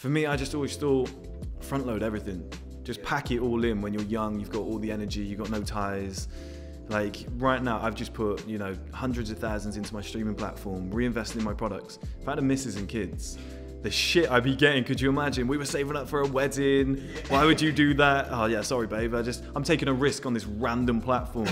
For me, I just always thought front load everything. Just pack it all in when you're young, you've got all the energy, you've got no ties. Like right now, I've just put, you know, hundreds of thousands into my streaming platform, reinvesting in my products. If I had a missus and kids, the shit I'd be getting, could you imagine? We were saving up for a wedding. Why would you do that? Oh yeah, sorry babe. I just I'm taking a risk on this random platform.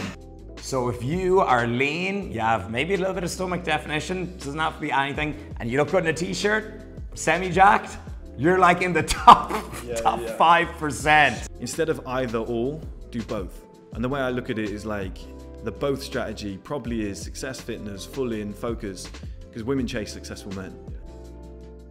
So if you are lean, you have maybe a little bit of stomach definition, doesn't have to be anything, and you look good in a t-shirt, semi-jacked, you're like in the top top five percent. Instead of either or, do both. And the way I look at it is like the both strategy probably is success fitness, full in, focus, because women chase successful men.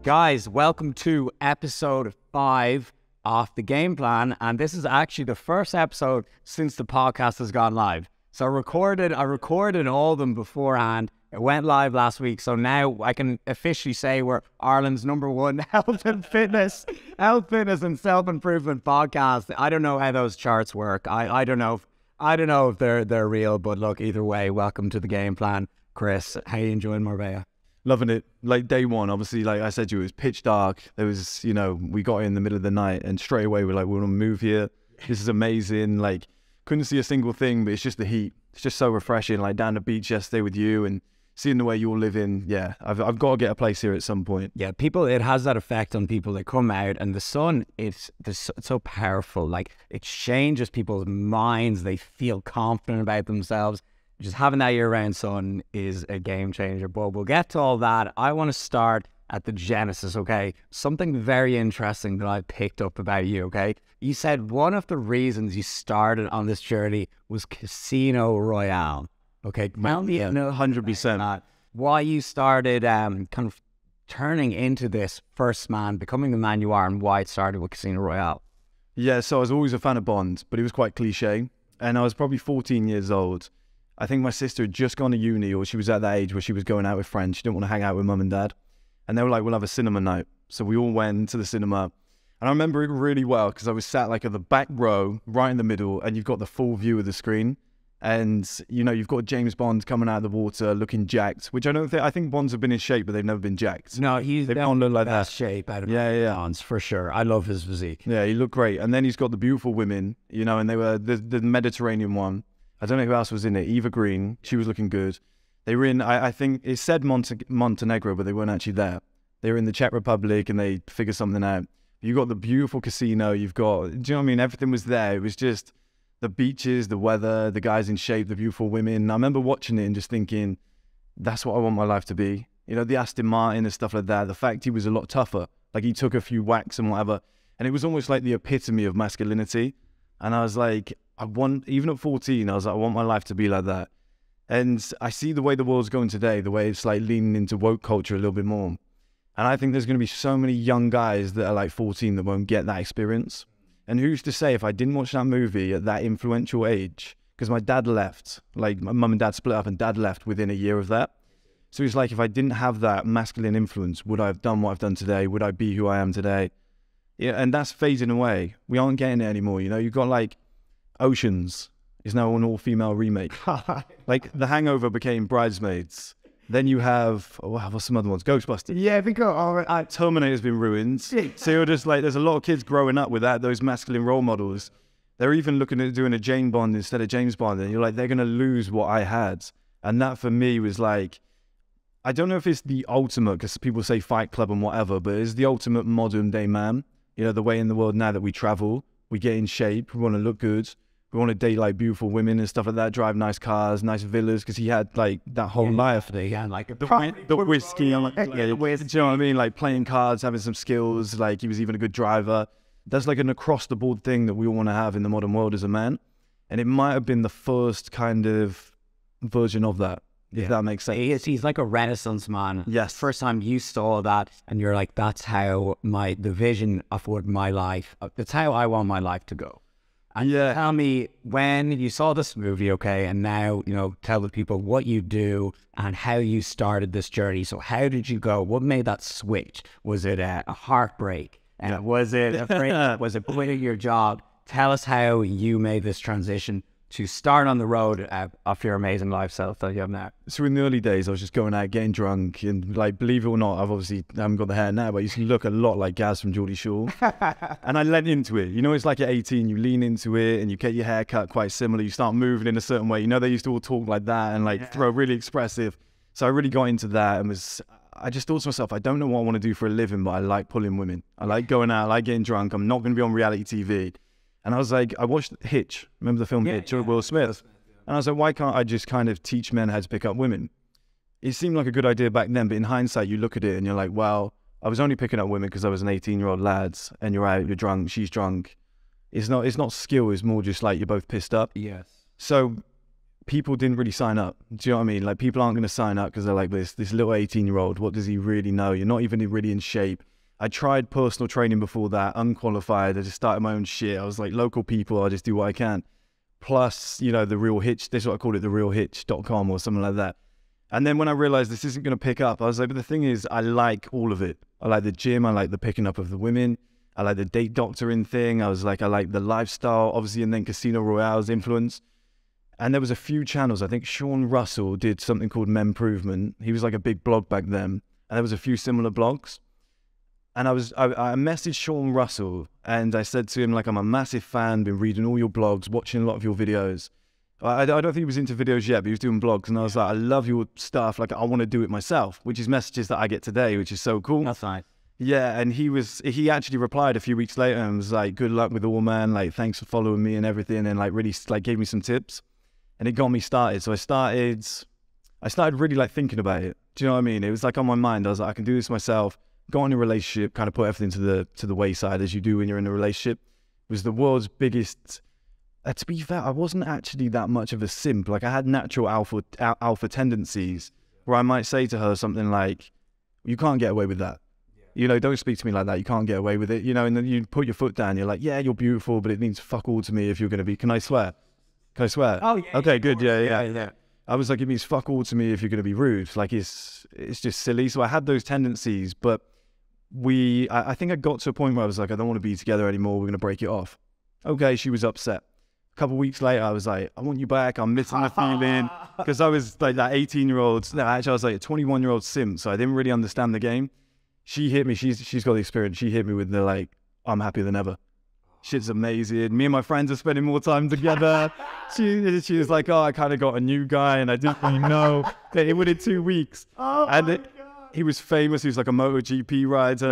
Guys, welcome to episode five of the game plan. And this is actually the first episode since the podcast has gone live. So I recorded, I recorded all of them beforehand. It went live last week. So now I can officially say we're Ireland's number one health and fitness, health, fitness, and self-improvement podcast. I don't know how those charts work. I, I don't know if I don't know if they're they're real, but look, either way, welcome to the game plan. Chris, how you enjoying Marbella? Loving it. Like day one, obviously, like I said to you, it was pitch dark. There was, you know, we got in the middle of the night and straight away we're like, we want to move here. This is amazing. Like, couldn't see a single thing, but it's just the heat. It's just so refreshing. Like down the beach yesterday with you and seeing the way you're living. Yeah, I've, I've got to get a place here at some point. Yeah, people, it has that effect on people. that come out, and the sun, it's, it's so powerful. Like, it changes people's minds. They feel confident about themselves. Just having that year round sun is a game changer. But we'll get to all that. I want to start at the genesis, okay? Something very interesting that I picked up about you, okay? You said one of the reasons you started on this journey was Casino Royale. Okay, tell me Yeah, 100%. uh, why you started um, kind of turning into this first man, becoming the man you are, and why it started with Casino Royale. Yeah, so I was always a fan of Bond, but it was quite cliche. And I was probably 14 years old. I think my sister had just gone to uni, or she was at that age where she was going out with friends. She didn't want to hang out with mum and dad. And they were like, we'll have a cinema night. So we all went to the cinema. And I remember it really well because I was sat like at the back row, right in the middle, and you've got the full view of the screen. And, you know, you've got James Bond coming out of the water looking jacked, which I don't think, I think Bonds have been in shape, but they've never been jacked. No, he's They don't look like that. shape out of Yeah, yeah. Bonds for sure. I love his physique. Yeah, he looked great. And then he's got the beautiful women, you know, and they were the, the Mediterranean one. I don't know who else was in it. Eva Green, she was looking good. They were in, I, I think it said Monte- Montenegro, but they weren't actually there. They were in the Czech Republic and they figured something out. You got the beautiful casino. You've got, do you know what I mean? Everything was there. It was just the beaches, the weather, the guys in shape, the beautiful women. I remember watching it and just thinking, that's what I want my life to be. You know, the Aston Martin and stuff like that. The fact he was a lot tougher. Like he took a few whacks and whatever. And it was almost like the epitome of masculinity. And I was like, I want, even at 14, I was like, I want my life to be like that. And I see the way the world's going today, the way it's like leaning into woke culture a little bit more. And I think there's going to be so many young guys that are like 14 that won't get that experience. And who's to say if I didn't watch that movie at that influential age, because my dad left, like my mum and dad split up and dad left within a year of that. So it's like if I didn't have that masculine influence, would I have done what I've done today? Would I be who I am today? Yeah, and that's fading away. We aren't getting it anymore. You know, you've got like Oceans is now an all-female remake. like The Hangover became Bridesmaids. Then you have oh, wow, what's some other ones? Ghostbusters. Yeah, because oh, I, Terminator's been ruined. So you're just like, there's a lot of kids growing up with that, those masculine role models. They're even looking at doing a Jane Bond instead of James Bond. And you're like, they're going to lose what I had. And that for me was like, I don't know if it's the ultimate, because people say Fight Club and whatever, but it's the ultimate modern day man. You know, the way in the world now that we travel, we get in shape, we want to look good. We want to date like beautiful women and stuff like that, drive nice cars, nice villas, because he had like that whole life yeah, like the, whi- the whiskey, and like, yeah, do you know what I mean? Like playing cards, having some skills. Like he was even a good driver. That's like an across the board thing that we all want to have in the modern world as a man. And it might have been the first kind of version of that, if that makes sense. He is, he's like a renaissance man. Yes. First time you saw that and you're like, that's how my, the vision of what my life, uh, that's how I want my life to go. And Yeah. tell me when you saw this movie, okay, and now, you know, tell the people what you do and how you started this journey. So how did you go? What made that switch? Was it a, a heartbreak? And was it a break? was it quitting your job? Tell us how you made this transition to start on the road uh, of your amazing lifestyle that you have now? So in the early days, I was just going out, getting drunk, and like, believe it or not, I've obviously I haven't got the hair now, but I used to look a lot like Gaz from Geordie Shore. and I leant into it. You know, it's like at 18, you lean into it, and you get your hair cut quite similar. You start moving in a certain way. You know, they used to all talk like that and like throw really expressive. So I really got into that and was. I just thought to myself, I don't know what I want to do for a living, but I like pulling women. I like going out, I like getting drunk. I'm not going to be on reality TV. And I was like, I watched Hitch. Remember the film Hitch with Will Smith? And I was like, why can't I just kind of teach men how to pick up women? It seemed like a good idea back then, but in hindsight, you look at it and you're like, well, I was only picking up women because I was an 18 year old lad, and you're out, you're drunk, she's drunk. It's not, it's not skill. It's more just like you're both pissed up. Yes. So people didn't really sign up. Do you know what I mean? Like people aren't going to sign up because they're like this this little 18 year old. What does he really know? You're not even really in shape. I tried personal training before that, unqualified. I just started my own shit. I was like local people. I just do what I can. Plus, you know, the real hitch. This is what I called it, the real hitch.com or something like that. And then when I realized this isn't going to pick up, I was like, but the thing is, I like all of it. I like the gym. I like the picking up of the women. I like the date doctoring thing. I was like, I like the lifestyle, obviously, and then Casino Royale's influence. And there was a few channels. I think Sean Russell did something called Memprovement. He was like a big blog back then, and there was a few similar blogs. And I was I, I messaged Sean Russell and I said to him like I'm a massive fan, been reading all your blogs, watching a lot of your videos. I, I don't think he was into videos yet, but he was doing blogs, and I was like, I love your stuff. Like I want to do it myself, which is messages that I get today, which is so cool. That's nice. Yeah, and he was he actually replied a few weeks later and was like, "Good luck with all, man. Like, thanks for following me and everything," and like really like gave me some tips, and it got me started. So I started, I started really like thinking about it. Do you know what I mean? It was like on my mind. I was like, I can do this myself. Go in a relationship, kind of put everything to the to the wayside as you do when you're in a relationship. It was the world's biggest. Uh, to be fair, I wasn't actually that much of a simp. Like I had natural alpha al- alpha tendencies, where I might say to her something like, "You can't get away with that." you know, don't speak to me like that. You can't get away with it, you know. And then you put your foot down. You're like, yeah, you're beautiful, but it means fuck all to me if you're going to be. Can I swear? Can I swear? Oh, yeah, Okay, yeah, good. Yeah, yeah, yeah. I was like, it means fuck all to me if you're going to be rude. Like it's it's just silly. So I had those tendencies, but we, I, I think I got to a point where I was like, I don't want to be together anymore. We're going to break it off. Okay, she was upset. A couple weeks later, I was like, I want you back. I'm missing the feeling because I was like that 18 year old. No, actually, I was like a 21 year old sim. so I didn't really understand the game. She hit me. She's she's got the experience. She hit me with the like, I'm happier than ever. Shit's amazing. Me and my friends are spending more time together. she she was like, oh, I kind of got a new guy, and I didn't really know that it within two weeks. Oh and it, he was famous. He was like a MotoGP rider.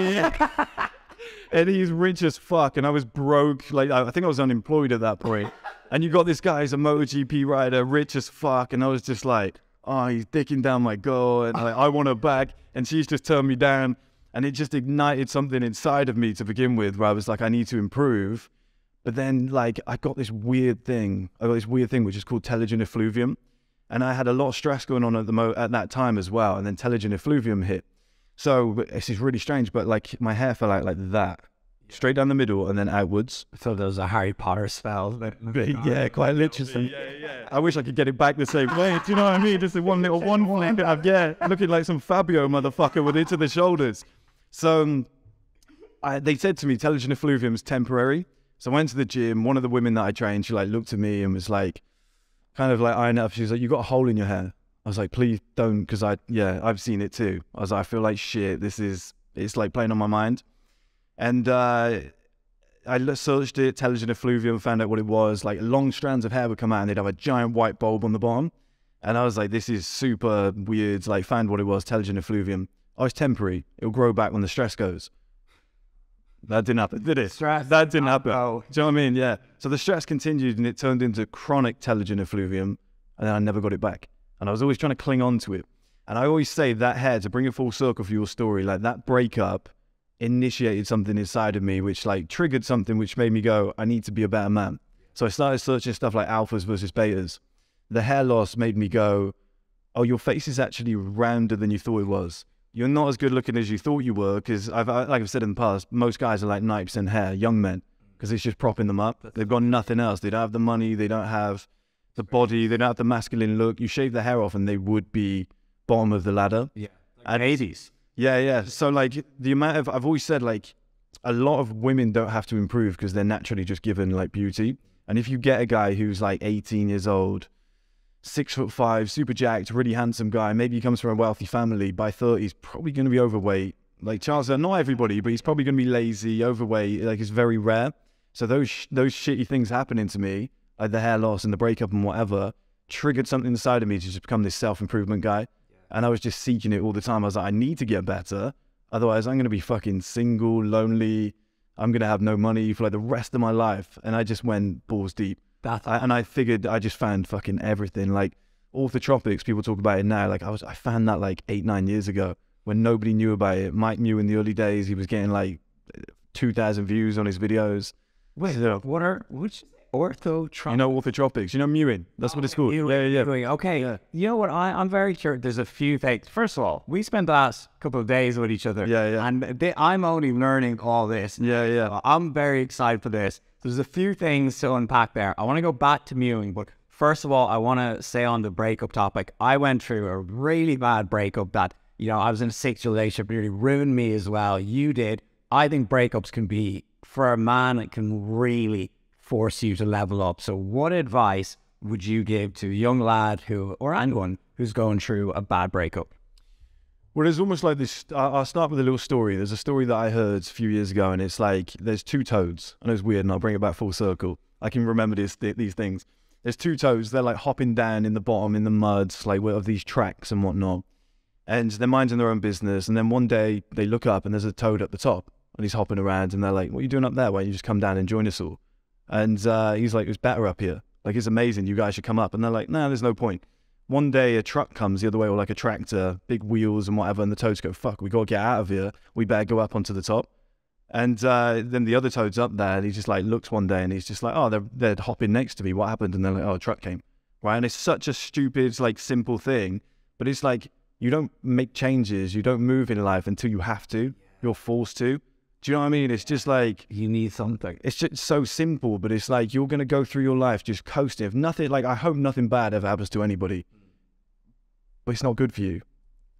yeah, yeah. and he's rich as fuck, and I was broke. Like I think I was unemployed at that point. And you got this guy, he's a MotoGP rider, rich as fuck, and I was just like, oh, he's dicking down my girl, and like, I want her back, and she's just turned me down, and it just ignited something inside of me to begin with, where I was like, I need to improve. But then, like, I got this weird thing. I got this weird thing which is called telogen effluvium, and I had a lot of stress going on at the mo- at that time as well. And then telogen effluvium hit. So this is really strange, but like my hair fell out like that, straight down the middle and then outwards. So there was a Harry Potter spell. Yeah, quite literally. Yeah, yeah. I wish I could get it back the same way. Do you know what I mean? Just a one little one flip. Yeah, looking like some Fabio motherfucker with it to the shoulders. So um, I, they said to me, telogen effluvium is temporary. So I went to the gym. One of the women that I trained, she like looked at me and was like, kind of like eyeing it up. She was like, "You got a hole in your hair." I was like, "Please don't," because I yeah, I've seen it too. I was like, "I feel like shit. This is it's like playing on my mind." And uh, I searched it, telogen effluvium, found out what it was. Like long strands of hair would come out and they'd have a giant white bulb on the bottom. And I was like, this is super weird. Like, found what it was, telogen effluvium. Oh, it's temporary. It'll grow back when the stress goes. That didn't happen, did it? Stress? That didn't oh, happen. Oh. Do you know what I mean? Yeah. So the stress continued and it turned into chronic telogen effluvium. And then I never got it back. And I was always trying to cling on to it. And I always say that hair, to bring it full circle for your story, like that breakup initiated something inside of me, which like triggered something which made me go, I need to be a better man. So I started searching stuff like alphas versus betas. The hair loss made me go, oh, your face is actually rounder than you thought it was. You're not as good looking as you thought you were because I've, I- like I've said in the past, most guys are like 90% hair, young men, because it's just propping them up. They've got nothing else. They don't have the money. They don't have the body. They don't have the masculine look. You shave the hair off and they would be bottom of the ladder. Yeah. And- 80s. Yeah, yeah. So like the amount of I've always said like a lot of women don't have to improve because they're naturally just given like beauty. And if you get a guy who's like 18 years old, six foot five, super jacked, really handsome guy, maybe he comes from a wealthy family, by 30, he's probably going to be overweight. Like Charles, uh, not everybody, but he's probably going to be lazy, overweight. Like it's very rare. So those those shitty things happening to me, like the hair loss and the breakup and whatever, triggered something inside of me to just become this self improvement guy. And I was just seeking it all the time. I was like, I need to get better. Otherwise, I'm going to be fucking single, lonely. I'm going to have no money for like the rest of my life. And I just went balls deep. That's I, and I figured I just found fucking everything. Like orthotropics, people talk about it now. Like I was, I found that like eight, nine years ago when nobody knew about it. Mike Mew in the early days. He was getting like 2,000 views on his videos. Wait, So- what are which orthotropic? You know orthotropics. You know Mewing. That's what it's called. Yeah, yeah, yeah. Doing- Okay. Yeah. You know what? I, I'm very sure there's a few things. First of all, we spent the last couple of days with each other. Yeah, yeah. And they, I'm only learning all this. Yeah, yeah. I'm very excited for this. There's a few things to unpack there. I want to go back to mewing, but first of all, I want to say on the breakup topic, I went through a really bad breakup that, you know, I was in a six relationship, really ruined me as well. You did. I think breakups can be, for a man, it can really force you to level up. So, what advice would you give to a young lad who, or anyone who's going through a bad breakup? Well, it's almost like this. I'll start with a little story. There's a story that I heard a few years ago, and it's like there's two toads. I know it's weird, and I'll bring it back full circle. I can remember this th- these things. There's two toads. They're like hopping down in the bottom in the mud, like of these tracks and whatnot, and they're minding their own business. And then one day they look up, and there's a toad at the top, and he's hopping around, and they're like, "What are you doing up there? Why don't you just come down and join us all?" And uh, he's like, "It's better up here. Like it's amazing. You guys should come up." And they're like, "No, there's no point." one day a truck comes the other way or like a tractor, big wheels and whatever, and the toads go, fuck, we got to get out of here. We better go up onto the top. And uh, then the other toad's up there and he just like looks one day and he's just like, oh, they're, they're hopping next to me. What happened? And they're like, oh, a truck came. Right. And it's such a stupid, like simple thing, but it's like you don't make changes, you don't move in life until you have to. You're forced to. Do you know what I mean? It's just like, You need something. it's just so simple, but it's like you're gonna go through your life just coasting. If nothing, like I hope nothing bad ever happens to anybody, but it's not good for you.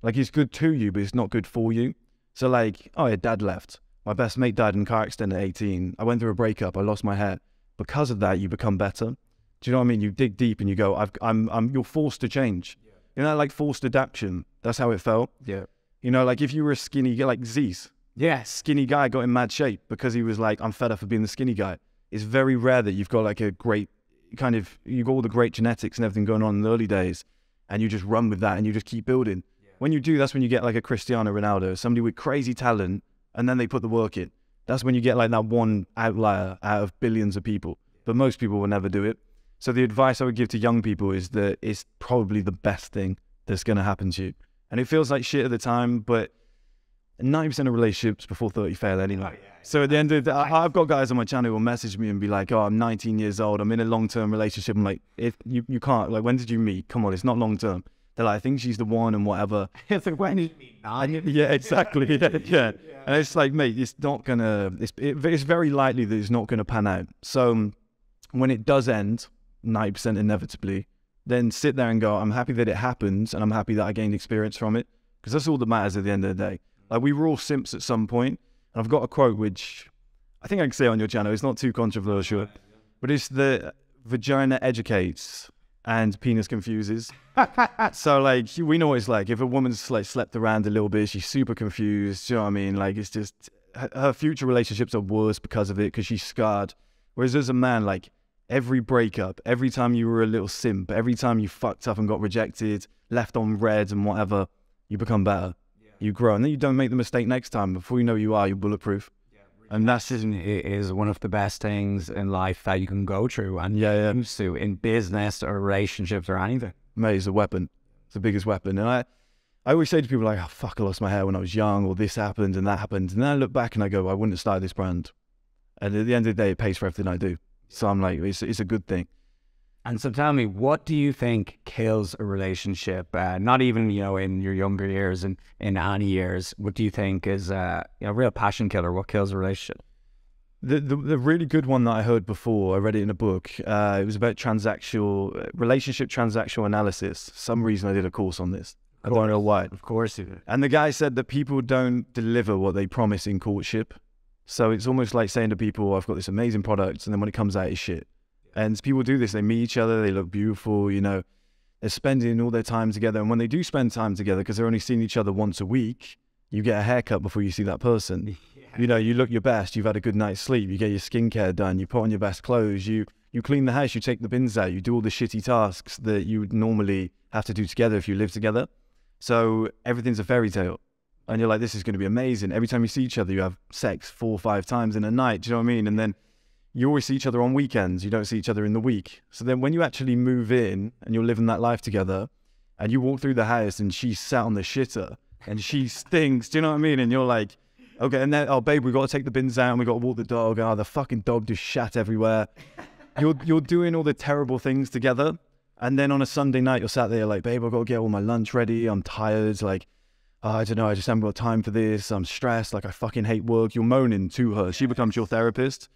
Like it's good to you, but it's not good for you. So like, oh yeah, dad left. My best mate died in a car accident at 18. I went through a breakup. I lost my hair. Because of that, you become better. Do you know what I mean? You dig deep and you go, I've, I'm, I'm, you're forced to change. You know, like forced adaptation. That's how it felt. Yeah. You know, like if you were a skinny, you get like Zyzz, Yes. skinny guy got in mad shape because he was like, I'm fed up of being the skinny guy. It's very rare that you've got like a great kind of, you've got all the great genetics and everything going on in the early days and you just run with that and you just keep building. When you do, that's when you get like a Cristiano Ronaldo, somebody with crazy talent and then they put the work in. That's when you get like that one outlier out of billions of people. But most people will never do it. So the advice I would give to young people is that it's probably the best thing that's going to happen to you. And it feels like shit at the time, but 90% of relationships before 30 fail anyway. So at the end of the I, I've got guys on my channel who will message me and be like, oh, I'm 19 years old. I'm in a long-term relationship. I'm like, if you, you can't, like, when did you meet? Come on, it's not long-term. They're like, I think she's the one and whatever. It's like when did you meet nine. Yeah, exactly. Yeah, yeah. And it's like, mate, it's not gonna. It's it, it's very likely that it's not gonna pan out. So um, when it does end, ninety percent inevitably, then sit there and go, I'm happy that it happened, and I'm happy that I gained experience from it, because that's all that matters at the end of the day. Like we were all simps at some point, and I've got a quote which I think I can say on your channel. It's not too controversial, but it's the vagina educates and penis confuses. so like we know what it's like. If a woman's like slept around a little bit, she's super confused. Do you know what I mean? Like it's just her, her future relationships are worse because of it because she's scarred. Whereas as a man, like every breakup, every time you were a little simp, every time you fucked up and got rejected, left on red and whatever, you become better. You grow, and then you don't make the mistake next time. Before you know, you are you're bulletproof. And that's is one of the best things in life that you can go through and Yeah, yeah. to in business or relationships or anything. mate, it's a weapon. It's the biggest weapon. And I, I always say to people like, oh, fuck, I lost my hair when I was young, or this happened and that happened. And then I look back and I go, I wouldn't have started this brand. And at the end of the day, it pays for everything I do. So I'm like, it's, it's a good thing. And so tell me, what do you think kills a relationship? Uh, not even, you know, in your younger years and in any years. What do you think is uh, you know, a real passion killer? What kills a relationship? The, the the really good one that I heard before, I read it in a book. Uh, it was about transactional relationship transactional analysis. Some reason I did a course on this. I don't know why. Of course you. And the guy said that people don't deliver what they promise in courtship. So it's almost like saying to people, I've got this amazing product, and then when it comes out, it's shit. And people do this. They meet each other. They look beautiful. You know, they're spending all their time together. And when they do spend time together, because they're only seeing each other once a week, you get a haircut before you see that person. You know, you look your best. You've had a good night's sleep. You get your skincare done. You put on your best clothes. You you clean the house. You take the bins out. You do all the shitty tasks that you would normally have to do together if you live together. So everything's a fairy tale. And you're like, this is going to be amazing. Every time you see each other, you have sex four or five times in a night. Do you know what I mean? And then you always see each other on weekends. You don't see each other in the week. So then when you actually move in and you're living that life together and you walk through the house and she's sat on the shitter and she stinks, do you know what I mean? And you're like, okay, and then, oh, babe, we got to take the bins out and we got to walk the dog. Oh, the fucking dog just shat everywhere. You're, you're doing all the terrible things together. And then on a Sunday night, you're sat there like, babe, I've got to get all my lunch ready. I'm tired. Like, oh, I don't know. I just haven't got time for this. I'm stressed. Like, I fucking hate work. You're moaning to her. She becomes your therapist.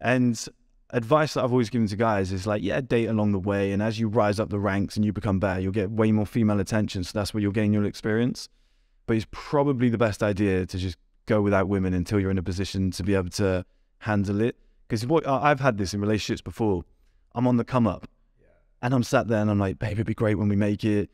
And advice that I've always given to guys is like, yeah, date along the way. And as you rise up the ranks and you become better, you'll get way more female attention. So that's where you'll gain your experience. But it's probably the best idea to just go without women until you're in a position to be able to handle it. Because what I've had this in relationships before. I'm on the come up and I'm sat there and I'm like, babe, it'd be great when we make it.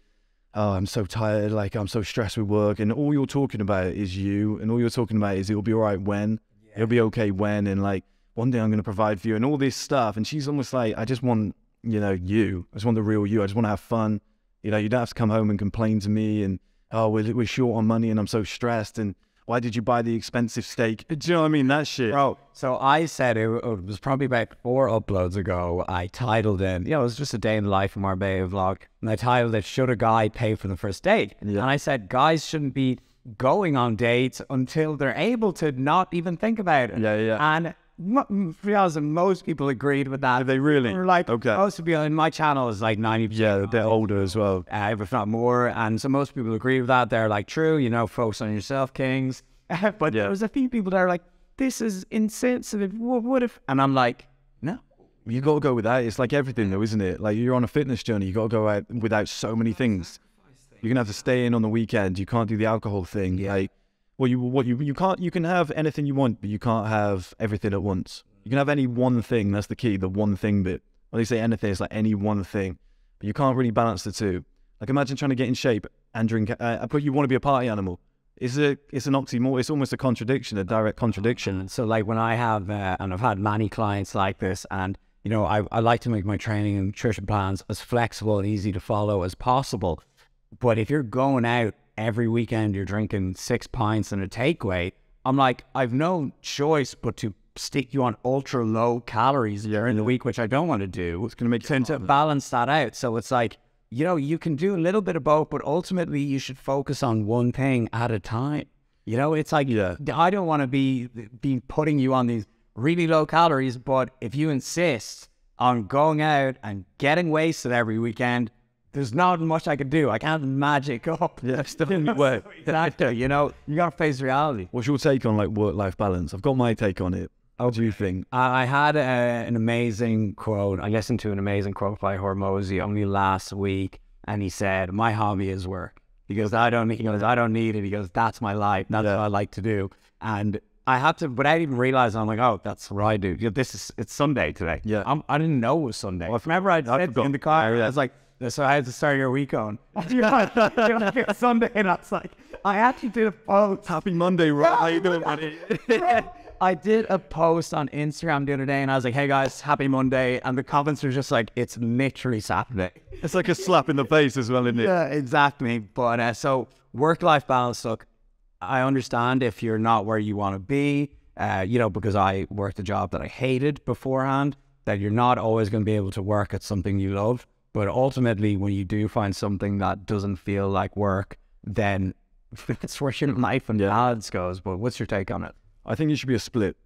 Oh, I'm so tired. Like, I'm so stressed with work. And all you're talking about is you. And all you're talking about is it'll be all right when. It'll be okay when. And like, one day I'm going to provide for you and all this stuff. And she's almost like, I just want, you know, you. I just want the real you. I just want to have fun. You know, you don't have to come home and complain to me and, oh, we're, we're short on money and I'm so stressed. And why did you buy the expensive steak? Do you know what I mean? That shit. Bro, so I said it, it was probably about four uploads ago. I titled it, you know, it was just a day in the life of Marbella vlog. And I titled it, Should a Guy Pay for the First Date? Yeah. And I said, guys shouldn't be going on dates until they're able to not even think about it. Yeah, yeah. And to be honest, most people agreed with that. they really? We're like, Okay. most people in my channel is like 90%. Yeah, they're older as well. uh, if not more. And so most people agree with that. They're like, true, you know, focus on yourself, kings. but Yeah. there was a few people that are like, this is insensitive. What, what if? And I'm like, no. You got to go with that. It's like everything, though, isn't it? Like you're on a fitness journey. You got to go out without so many things. You're gonna have to stay in on the weekend. You can't do the alcohol thing. Like, well, you what you you can't. You can have anything you want, but you can't have everything at once. You can have any one thing. That's the key. The one thing bit. When they say anything, it's like any one thing, but you can't really balance the two. Like imagine trying to get in shape and drink, uh, but you want to be a party animal. It's a it's an oxymoron. It's almost a contradiction, a direct contradiction. So, like, when I have, uh, and I've had many clients like this, and, you know, I, I like to make my training and nutrition plans as flexible and easy to follow as possible. But if you're going out every weekend, you're drinking six pints and a takeaway, I'm like, I've no choice but to stick you on ultra low calories during the week, which I don't want to do. It's gonna make it to, to balance that out. So it's like, you know, you can do a little bit of both, but ultimately you should focus on one thing at a time. You know, it's like Yeah. I don't want to be be putting you on these really low calories, but if you insist on going out and getting wasted every weekend, there's not much I can do. I can't magic up. Yeah, it's the only way. Exactly. You know, you gotta face reality. What's your take on like work life balance? I've got my take on it. What do you think? I I had a, an amazing quote. I listened to an amazing quote by Hormozi only last week, and he said, "My hobby is work." He goes, "I don't." He goes, "I don't need it." He goes, "That's my life. That's Yeah. what I like to do." And I had to, without even realize. I'm like, "Oh, that's what I do." You know, this is it's Sunday today. Yeah. I'm, I didn't know it was Sunday. remember I said forgot. in the car, Yeah. I was like, "So I had to start your week on." You're like, you're like, "It's Sunday, and I was like, I actually did a post. Happy Monday, right? How you doing, buddy? I did a post on Instagram the other day and I was like, hey guys, happy Monday. And the comments were just like, it's literally Saturday. it's like a slap in the face as well, isn't it? Yeah, exactly. But uh, so work life balance, look, I understand if you're not where you want to be, uh, you know, because I worked a job that I hated beforehand, that you're not always going to be able to work at something you love. But ultimately, when you do find something that doesn't feel like work, then that's where your life and balance goes. But what's your take on it? I think it should be a split.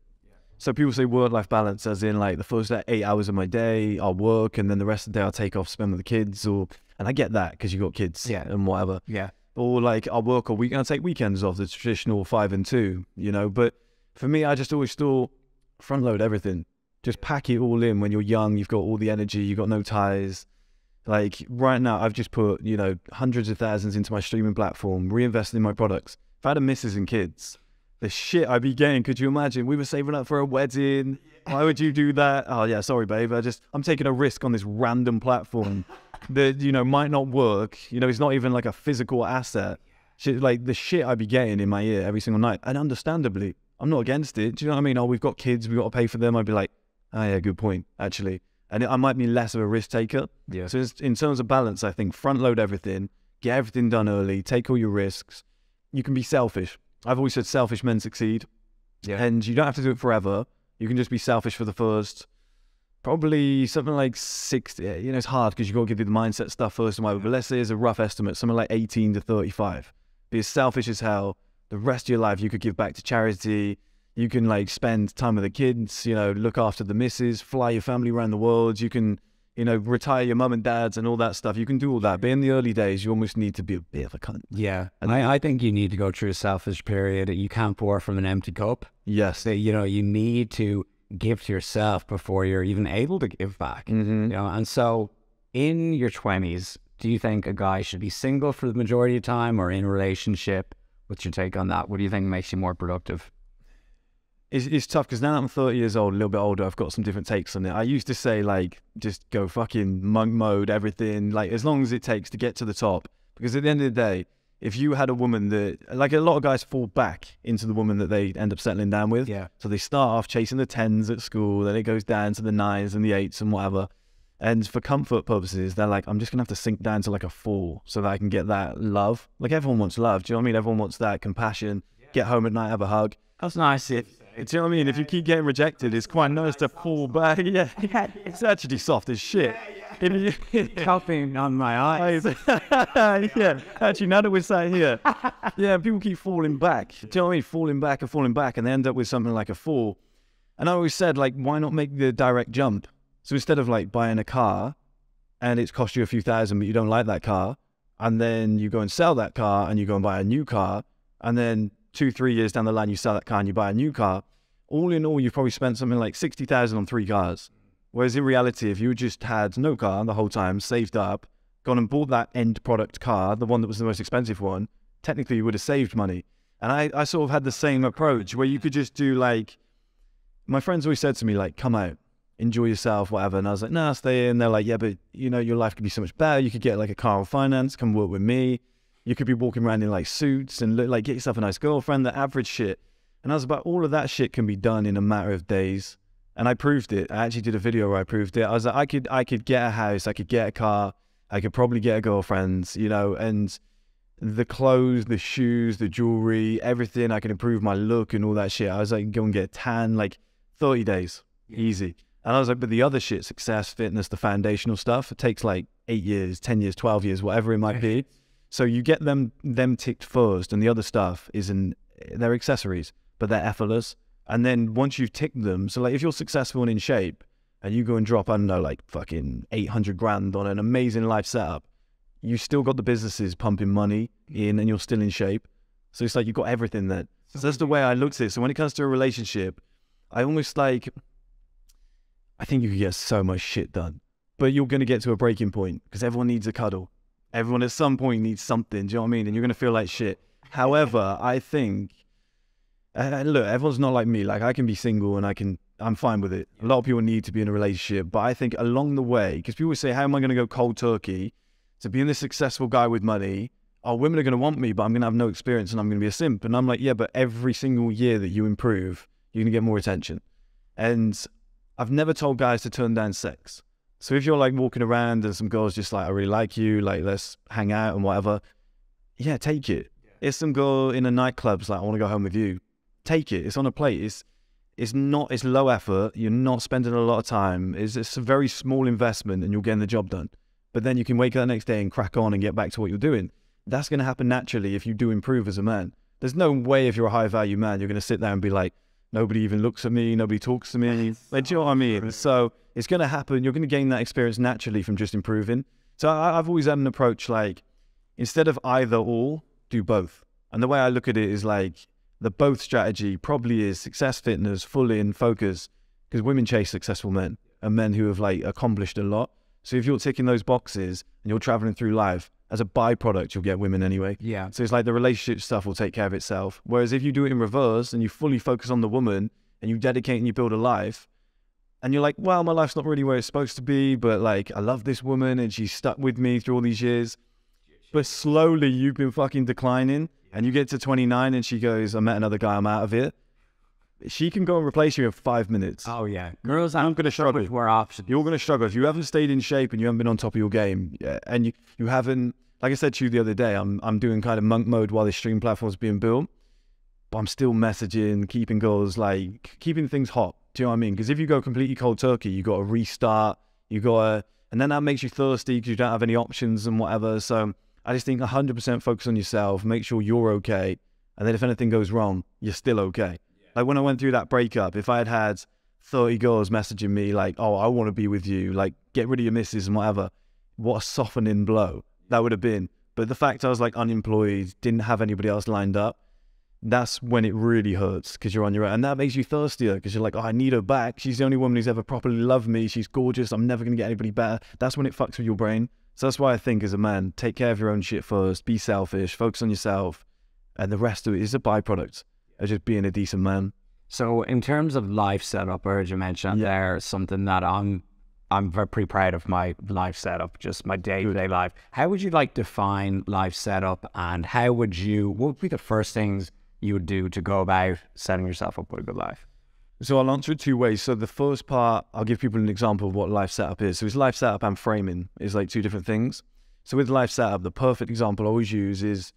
So people say work life balance, as in like the first like, eight hours of my day I'll work, and then the rest of the day I'll take off, spend with the kids, or and I get that because you got kids, Yeah. and whatever. Yeah. Or like I'll work a week, and I'll take weekends off, the traditional five and two, you know. But for me, I just always thought front load everything, just pack it all in. When you're young, you've got all the energy, you've got no ties. Like right now, I've just put you know hundreds of thousands into my streaming platform, reinvested in my products. If I had a missus and kids, the shit I'd be getting. Could you imagine? We were saving up for a wedding. Why would you do that? Oh yeah, sorry, babe. I just I'm taking a risk on this random platform that you know might not work. You know, it's not even like a physical asset. Shit, like the shit I'd be getting in my ear every single night, and understandably, I'm not against it. Do you know what I mean? Oh, we've got kids, we've got to pay for them. I'd be like, oh yeah, good point, actually. And I might be less of a risk taker. Yeah. So it's- in terms of balance, I think front load everything, get everything done early, take all your risks. You can be selfish. I've always said selfish men succeed. Yeah. And you don't have to do it forever. You can just be selfish for the first, probably something like 60. You know, it's hard because you've got to give you the mindset stuff first and whatever. But let's say it's a rough estimate, something like 18 to 35. Be as selfish as hell. The rest of your life you could give back to charity. You can like spend time with the kids, you know, look after the missus, fly your family around the world. You can, you know, retire your mum and dads and all that stuff. You can do all that. But in the early days, you almost need to be a bit of a cunt. Yeah, and I, I think you need to go through a selfish period. You can't pour from an empty cup. Yes. So you know you need to give to yourself before you're even able to give back. Mm-hmm. You know, and so in your twenties, do you think a guy should be single for the majority of time or in a relationship? What's your take on that? What do you think makes you more productive? It's, it's tough because now that I'm 30 years old, a little bit older, I've got some different takes on it. I used to say, like, just go fucking monk mode, everything, like, as long as it takes to get to the top. Because at the end of the day, if you had a woman that, like, a lot of guys fall back into the woman that they end up settling down with. Yeah. So they start off chasing the tens at school, then it goes down to the nines and the eights and whatever. And for comfort purposes, they're like, I'm just gonna have to sink down to like a four so that I can get that love. Like everyone wants love. Do you know what I mean? Everyone wants that compassion. Get home at night, have a hug. That's nice. It, Do you know what I mean? If you keep getting rejected, it's quite nice to fall back. Yeah, it's actually soft as shit. If you- helping on my eyes. yeah, actually, now that we're sat here, yeah, people keep falling back. Do you know what I mean? Falling back and falling back, and they end up with something like a four. And I always said, like, why not make the direct jump? So instead of like buying a car and it's cost you a few thousand, but you don't like that car, and then you go and sell that car and you go and buy a new car, and then two, three years down the line, you sell that car and you buy a new car. All in all, you've probably spent something like 60,000 on three cars. Whereas in reality, if you just had no car the whole time, saved up, gone and bought that end product car, the one that was the most expensive one, technically you would have saved money. And I, I sort of had the same approach where you could just do like, my friends always said to me, like, come out, enjoy yourself, whatever. And I was like, nah, stay in. They're like, yeah, but you know, your life could be so much better. You could get like a car on finance, come work with me. You could be walking around in like suits and look, like get yourself a nice girlfriend, the average shit. And I was about all of that shit can be done in a matter of days. And I proved it. I actually did a video where I proved it. I was like, I could, I could get a house, I could get a car, I could probably get a girlfriend, you know, and the clothes, the shoes, the jewelry, everything. I could improve my look and all that shit. I was like, go and get a tan, like 30 days, easy. And I was like, but the other shit, success, fitness, the foundational stuff, it takes like eight years, 10 years, 12 years, whatever it might be. So you get them them ticked first, and the other stuff is in they're accessories, but they're effortless. And then once you've ticked them, so like if you're successful and in shape, and you go and drop, I don't know, like fucking 800 grand on an amazing life setup, you still got the businesses pumping money mm-hmm. in, and you're still in shape. So it's like you've got everything that. So that's the way I looked at it. So when it comes to a relationship, I almost like, I think you can get so much shit done, but you're going to get to a breaking point because everyone needs a cuddle. Everyone at some point needs something. Do you know what I mean? And you're going to feel like shit. However, I think, and look, everyone's not like me. Like I can be single and I can, I'm fine with it. A lot of people need to be in a relationship, but I think along the way, because people say, how am I going to go cold turkey to being this successful guy with money? Oh, women are going to want me, but I'm going to have no experience and I'm going to be a simp. And I'm like, yeah, but every single year that you improve, you're to get more attention. And I've never told guys to turn down sex. So if you're like walking around and some girls just like, I really like you, like let's hang out and whatever, yeah, take it. If some girl in a nightclub's like, I want to go home with you, take it. It's on a plate. It's it's not it's low effort. You're not spending a lot of time. It's it's a very small investment and you're getting the job done. But then you can wake up the next day and crack on and get back to what you're doing. That's going to happen naturally if you do improve as a man. There's no way if you're a high value man, you're going to sit there and be like, nobody even looks at me, nobody talks to me. Like, do you know what I mean? So it's going to happen. You're going to gain that experience naturally from just improving. So I, I've always had an approach like, instead of either or, do both. And the way I look at it is like the both strategy probably is success fitness, full in focus, because women chase successful men and men who have like accomplished a lot. So if you're ticking those boxes and you're traveling through life as a byproduct, you'll get women anyway. Yeah. So it's like the relationship stuff will take care of itself. Whereas if you do it in reverse and you fully focus on the woman and you dedicate and you build a life, and you're like, well, my life's not really where it's supposed to be, but like, I love this woman and she's stuck with me through all these years. But slowly you've been fucking declining and you get to 29 and she goes, I met another guy, I'm out of it. She can go and replace you in five minutes. Oh yeah, girls I'm gonna so struggle. more options. You're going to struggle if you haven't stayed in shape and you haven't been on top of your game, yeah, and you, you haven't. Like I said to you the other day, I'm I'm doing kind of monk mode while this stream platform's being built, but I'm still messaging, keeping girls like keeping things hot. Do you know what I mean? Because if you go completely cold turkey, you got to restart. You got to, and then that makes you thirsty because you don't have any options and whatever. So I just think 100% focus on yourself, make sure you're okay, and then if anything goes wrong, you're still okay. Like when I went through that breakup, if I had had 30 girls messaging me like, oh, I want to be with you, like get rid of your missus and whatever, what a softening blow that would have been. But the fact I was like unemployed, didn't have anybody else lined up, that's when it really hurts because you're on your own. And that makes you thirstier because you're like, oh, I need her back. She's the only woman who's ever properly loved me. She's gorgeous. I'm never going to get anybody better. That's when it fucks with your brain. So that's why I think as a man, take care of your own shit first, be selfish, focus on yourself, and the rest of it is a byproduct of just being a decent man. So in terms of life setup, heard you mention Yeah. there something that I'm I'm very pretty proud of my life setup, just my day to day life. How would you like define life setup and how would you what would be the first things you would do to go about setting yourself up with a good life? So I'll answer it two ways. So the first part, I'll give people an example of what life setup is. So it's life setup and framing is like two different things. So with life setup, the perfect example I always use is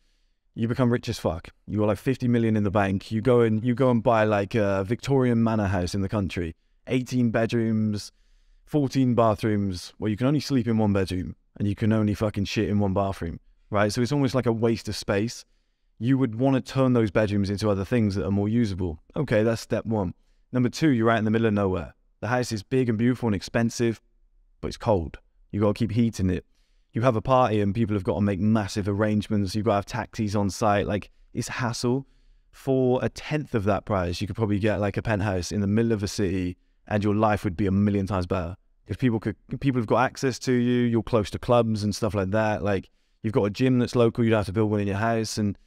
you become rich as fuck. You got like 50 million in the bank. You go and you go and buy like a Victorian manor house in the country, 18 bedrooms, 14 bathrooms, where you can only sleep in one bedroom and you can only fucking shit in one bathroom, right? So it's almost like a waste of space. You would want to turn those bedrooms into other things that are more usable. Okay, that's step one. Number two, you're out in the middle of nowhere. The house is big and beautiful and expensive, but it's cold. You got to keep heating it. You have a party and people have got to make massive arrangements. You've got to have taxis on site. Like, it's hassle. For a tenth of that price, you could probably get like a penthouse in the middle of a city and your life would be a million times better. If people could, people have got access to you, you're close to clubs and stuff like that. Like, you've got a gym that's local, you'd have to build one in your house. And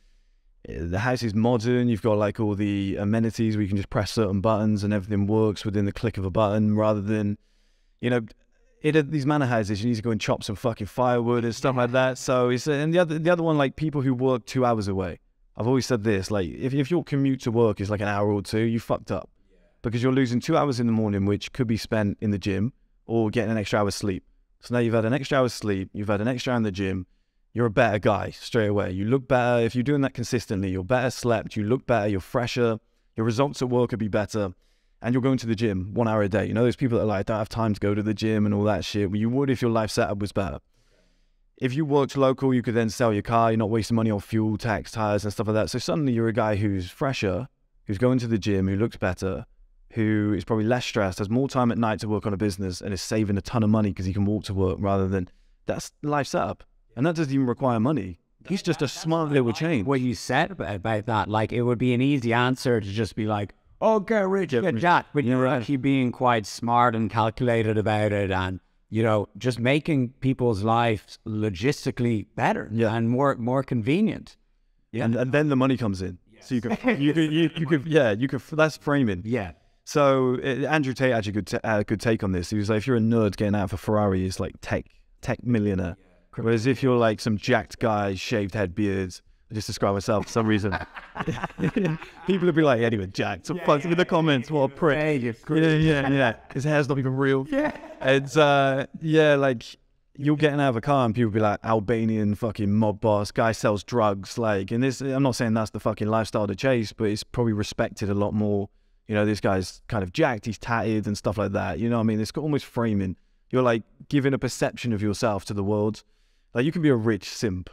uh, the house is modern. You've got like all the amenities where you can just press certain buttons and everything works within the click of a button rather than, you know, it, uh, these manor houses, you need to go and chop some fucking firewood and stuff like that. So it's, uh, and the other, the other one, like people who work two hours away. I've always said this, like if, if your commute to work is like an hour or two, you fucked up because you're losing two hours in the morning, which could be spent in the gym or getting an extra hour's sleep. So now you've had an extra hour's sleep, you've had an extra hour in the gym, you're a better guy straight away. You look better. If you're doing that consistently, you're better slept, you look better, you're fresher, your results at work will be better, and you're going to the gym one hour a day. You know, those people that are like, I don't have time to go to the gym and all that shit. Well, you would if your life setup was better. If you worked local, you could then sell your car. You're not wasting money on fuel, tax, tires, and stuff like that. So suddenly you're a guy who's fresher, who's going to the gym, who looks better, who is probably less stressed, has more time at night to work on a business, and is saving a ton of money because he can walk to work rather than that's life setup. And that doesn't even require money. He's just a smart little change. What you said about that, like it would be an easy answer to just be like, "Oh, get rich, get jacked," but you're actually being quite smart and calculated about it, and you know, just making people's lives logistically better Yeah. and more more convenient. And, and then the money comes in. So you could, you could, you, you could, yeah, you could, that's framing. Yeah, So uh, Andrew Tate had a good, t- uh, good take on this. He was like, if you're a nerd getting out of a Ferrari, it's like tech, tech millionaire. Whereas if you're like some jacked guy, shaved head, beards, I just describe myself for some reason. People would be like, anyway, jacked. So fuck in the comments, what a prick. Yeah, yeah, yeah. His hair's not even real. Yeah. It's, uh, yeah, like you're getting out of a car and people be like, Albanian fucking mob boss, guy sells drugs. Like, and this, I'm not saying that's the fucking lifestyle to chase, but it's probably respected a lot more. You know, this guy's kind of jacked, he's tatted and stuff like that. You know what I mean? It's almost framing. You're like giving a perception of yourself to the world. Like, you can be a rich simp.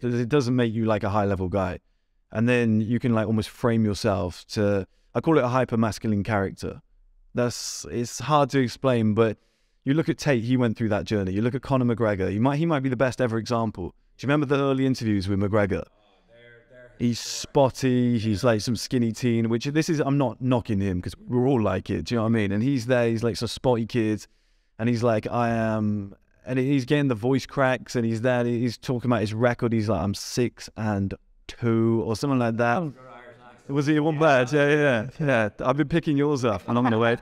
It doesn't make you like a high level guy. And then you can like almost frame yourself to, I call it a hyper masculine character. That's, it's hard to explain, but you look at Tate, he went through that journey. You look at Conor McGregor, he might, he might be the best ever example. Do you remember the early interviews with McGregor? He's spotty. He's like some skinny teen, which this is, I'm not knocking him because we're all like it. Do you know what I mean? And he's there, he's like some spotty kid. And he's like, I am and he's getting the voice cracks, and he's there. He's talking about his record. He's like, "I'm six and two or something like that." Oh. Was he one bad? Yeah, yeah, yeah. I've been picking yours up and I'm gonna wait.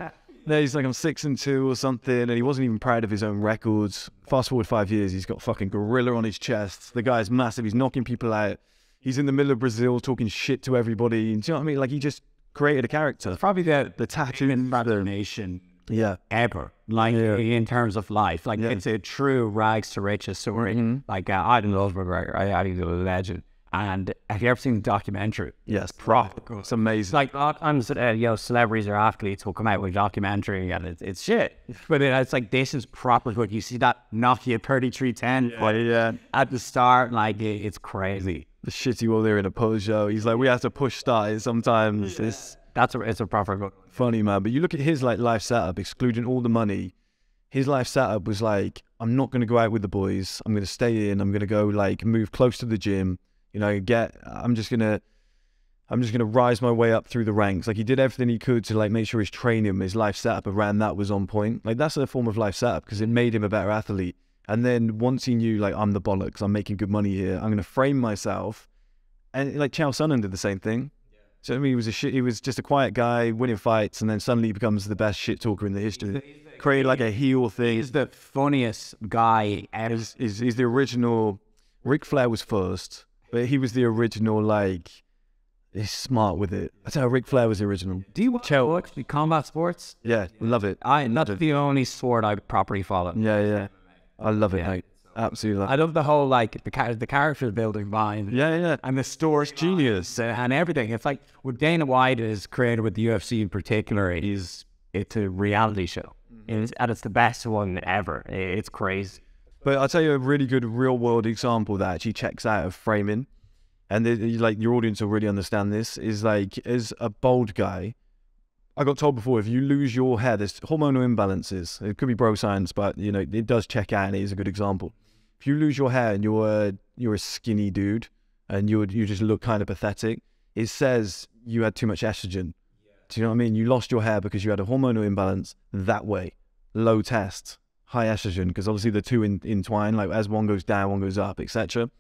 No, he's like, I'm six and two or something, and he wasn't even proud of his own records. Fast forward five years, he's got fucking gorilla on his chest. The guy's massive. He's knocking people out. He's in the middle of Brazil talking shit to everybody. Do you know what I mean? Like he just created a character. Probably the The tattoo. imagination Yeah. ever, like in terms of life. Like Yeah. it's a true rags to riches story. Mhm. Like uh, I love McGregor. I, I think a legend. And have you ever seen the documentary? Yes. Proper. It's amazing. Like a lot of times, uh, you know, celebrities or athletes will come out with a documentary and it's, it's shit. But it, it's like, this is proper good. You see that Nokia 3310 yeah, yeah. at the start, like, it, it's crazy. The shitty while they're in a Peugeot. He's like, we have to push it sometimes. It's That's a, it's a proper good funny, man. But you look at his like life setup, excluding all the money. His life setup was like, I'm not going to go out with the boys. I'm going to stay in. I'm going to go like move close to the gym. You know, get. I'm just gonna. I'm just gonna rise my way up through the ranks. Like he did everything he could to like make sure his training, his life setup around that was on point. Like that's a form of life setup because it made him a better athlete. And then once he knew like I'm the bollocks, I'm making good money here. I'm gonna frame myself. And like Chael Sonnen did the same thing. So I mean, he was a shit. He was just a quiet guy winning fights, and then suddenly he becomes the best shit talker in the history. Created like a heel thing. He's the funniest guy ever. He's, he's, he's the original. Ric Flair was first, but he was the original. Like he's smart with it. That's how Ric Flair was the original. Do you watch, watch the combat sports? Yeah, love it. I That's the only sport I properly follow. Yeah, yeah. I love it, mate. Absolutely. I love the whole, like, the, char- the character building behind Yeah, yeah. and the story Genius. uh, and everything. It's like what Dana White is created with the UFC in particular is it's a reality show. It's, and it's the best one ever. It's crazy. But I'll tell you a really good real world example that actually checks out of framing, and the, the- like your audience will really understand this. Is like as a bold guy, I got told before if you lose your hair, there's hormonal imbalances. It could be bro science, but you know it does check out, and it is a good example. If you lose your hair and you're a, you're a skinny dude and you you just look kind of pathetic, it says you had too much estrogen. Do you know what I mean? You lost your hair because you had a hormonal imbalance that way. Low test, high estrogen, because obviously the two in, entwine, like as one goes down, one goes up, etc.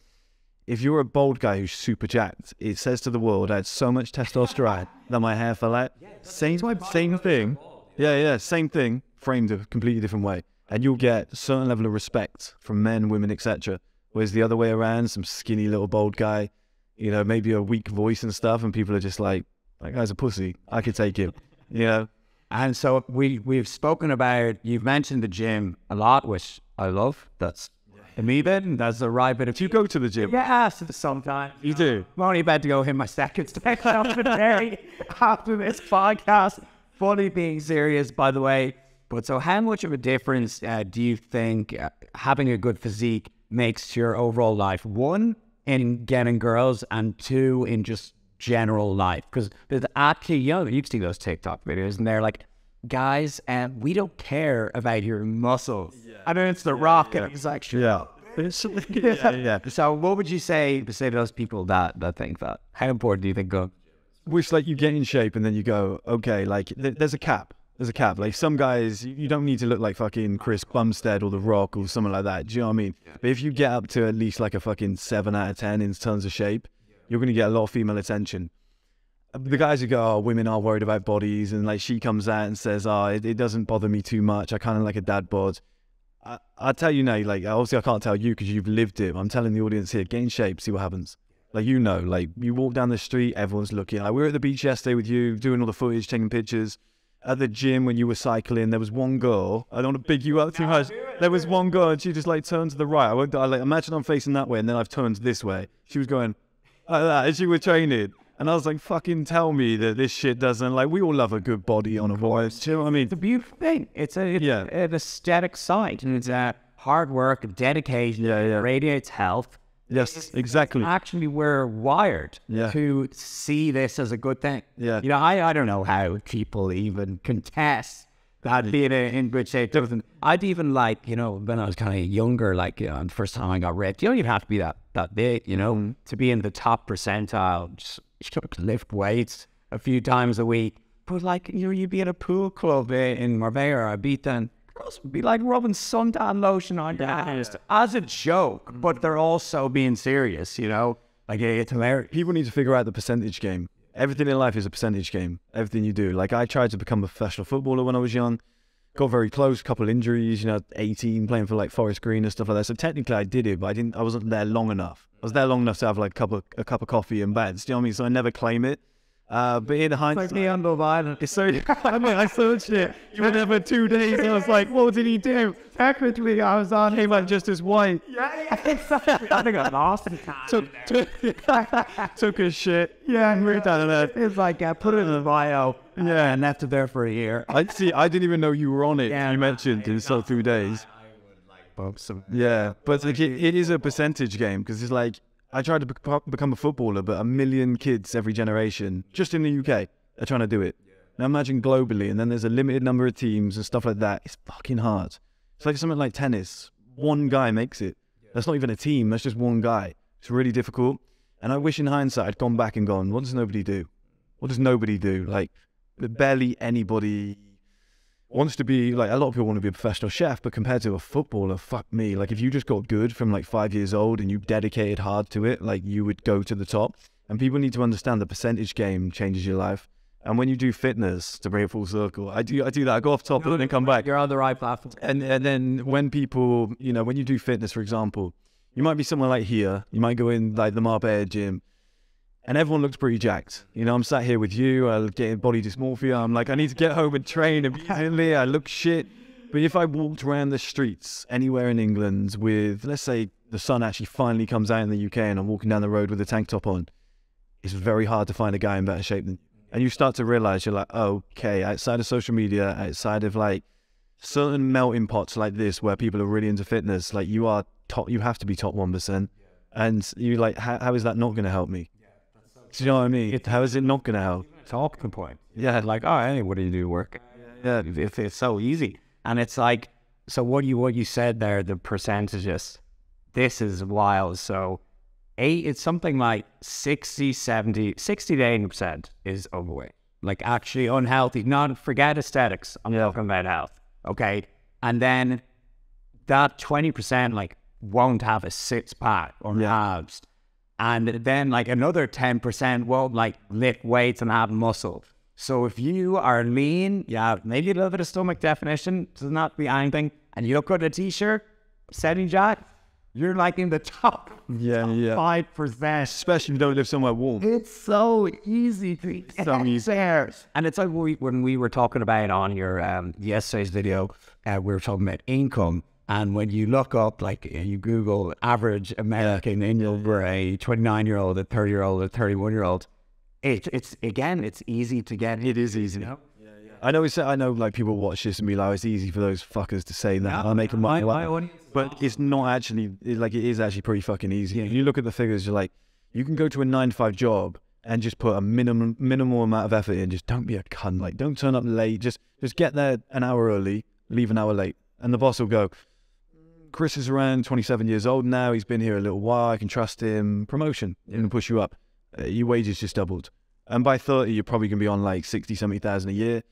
If you're a bold guy who's super jacked, it says to the world, I had so much testosterone that my hair fell out. Same, same thing. Yeah, yeah, same thing, framed a completely different way. And you'll get a certain level of respect from men, women, etc. Whereas the other way around, some skinny little bold guy, you know, maybe a weak voice and stuff, and people are just like, that guy's a pussy. I could take him. You know? And so we we've spoken about you've mentioned the gym a lot, which I love. That's me then. That's the right bit of Do you go to the gym? Yeah, sometimes. You do? I'm only about to go hit my second step of the day after this podcast. Funny being serious, by the way. But so, how much of a difference uh, do you think uh, having a good physique makes to your overall life? One, in getting girls, and two, in just general life? Because there's actually, you know, you see those TikTok videos, and they're like, guys, and we don't care about your muscles. I then it's The Rock, and he's like, Yeah. yeah, yeah. so, what would you say to say to those people that that think that? How important do you think go? Which like you get in shape and then you go, okay, like th- there's a cap. There's a cap. Like some guys, you you don't need to look like fucking Chris Bumstead or The Rock or someone like that. Do you know what I mean? But if you get up to at least like a fucking seven out of ten in terms of shape, you're gonna get a lot of female attention. Uh, the guys who go, oh, women are worried about bodies, and like she comes out and says, oh, it, it doesn't bother me too much. I kind of like a dad bod. I, I tell you now, like obviously I can't tell you because you've lived it. I'm telling the audience here, get in shape, see what happens. Like you know, like you walk down the street, everyone's looking. Like we were at the beach yesterday with you, doing all the footage, taking pictures. At the gym when you were cycling, there was one girl. I don't want to big you up too much. There was one girl, and she just like turned to the right. I won't. I like imagine I'm facing that way, and then I've turned this way. She was going like that, and she was training. And I was like, "Fucking tell me that this shit doesn't like." We all love a good body on a voice. Do you know what I mean? It's a beautiful thing. It's a it's Yeah. an aesthetic sight, and it's a hard work, of dedication. Yeah, yeah. Radiates health. Yes, exactly. Actually, we're wired Yeah. to see this as a good thing. Yeah. You know, I, I don't know how people even contest that being in in good shape doesn't. I'd even like, you know, when I was kind of younger, like, you know, the first time I got ripped, you don't even have to be that, that big, you know, mm-hmm. to be in the top percentile, just just lift weights a few times a week. But like, you know, you'd be at a pool club in Marbella or Ibiza and girls would be like rubbing suntan lotion on their hands as a joke, but mm-hmm. they're also being serious, you know? Like, it's hilarious. People need to figure out the percentage game. Everything in life is a percentage game. Everything you do. Like I tried to become a professional footballer when I was young. Got very close, couple injuries, you know, 18, playing for like Forest Green and stuff like that. So technically I did it, but I didn't I wasn't there long enough. I was there long enough to have like a cup of a cup of coffee and beds. Do you know what I mean? So I never claim it. Uh, but in hindsight, me on Love Island. it's so I mean I searched it. You were there for two days. I was like, what did he do? Technically, I was on Came out just as white. Yeah, yeah. I think I lost in time. Took, took, took a shit. yeah, and We're down in there. It's like I put it in the bio. Yeah, and left it there for a year. I see. I didn't even know you were on it. Yeah, you mentioned in so two days. Bump some. Yeah, but like it, it is a percentage game because it's like I tried to bec- become a footballer, but a million kids every generation, just in the UK, are trying to do it. Now imagine globally, and then there's a limited number of teams and stuff like that. It's fucking hard. It's like something like tennis. One guy makes it. That's not even a team. That's just one guy. It's really difficult. And I wish in hindsight I'd gone back and gone, what does nobody do? What does nobody do? Like barely anybody wants to be like a lot of people want to be a professional chef, but compared to a footballer, fuck me. Like if you just got good from like five years old and you dedicated hard to it, like you would go to the top. And people need to understand the percentage game changes your life. And when you do fitness, to bring it full circle, I do I do that. I go off topic and then come back. You're on the right platform. And and then when people, you know, when you do fitness, for example, you might be somewhere like here. You might go in like the Marbella gym, and everyone looks pretty jacked. You know, I'm sat here with you. I get body dysmorphia. I'm like, I need to get home and train immediately. I look shit. But if I walked around the streets anywhere in England with, let's say, the sun actually finally comes out in the UK, and I'm walking down the road with a tank top on, it's very hard to find a guy in better shape than. And you start to realize you're like, okay, outside of social media, outside of like certain melting pots like this where people are really into fitness, like you are top, you have to be top one percent, and you like, how, how is that not going to help me? Do you know what I mean? How is it not going to help? Talking point. Yeah, Like, oh, hey, what do you do work? yeah, It's, it's so easy. And it's like, so what you what you said there, the percentages, this is wild. So eight, it's something like 60, 70, 60 to 80% is overweight. Like actually unhealthy. Not forget aesthetics. I'm talking about health. Okay. And then that 20% like won't have a six pack or abs. And then like another 10% won't like lift weights and have muscle. So if you are lean, you have maybe a little bit of stomach definition, does not be anything, and you look good in a t-shirt, setting jack, you're like in the top yeah, yeah. five percent. Especially if you don't live somewhere warm. It's so easy to So easy. there. And it's like when we, when we were talking about on your um, yesterday's video, uh, we were talking about income. And when you look up, like you Google average American income for a 29 year old, a 30 year old, a 31 year old, it, it's again, it's easy to get. It is easy. I know it's. I know like people watch this and be like, "Oh, it's easy for those fuckers to say that I make money. my audience but it's not actually it, like it is actually pretty fucking easy. You look at the figures, you're like, you can go to a nine to five job and just put a minimum minimal amount of effort in. Just don't be a cunt. Like don't turn up late. Just just get there an hour early, leave an hour late, and the boss will go. Chris is around 27 years old now. He's been here a little while. I can trust him. Promotion. He's gonna push you up. Uh, your wages just doubled. And by 30, you're probably gonna be on like 60, 70,000 a year.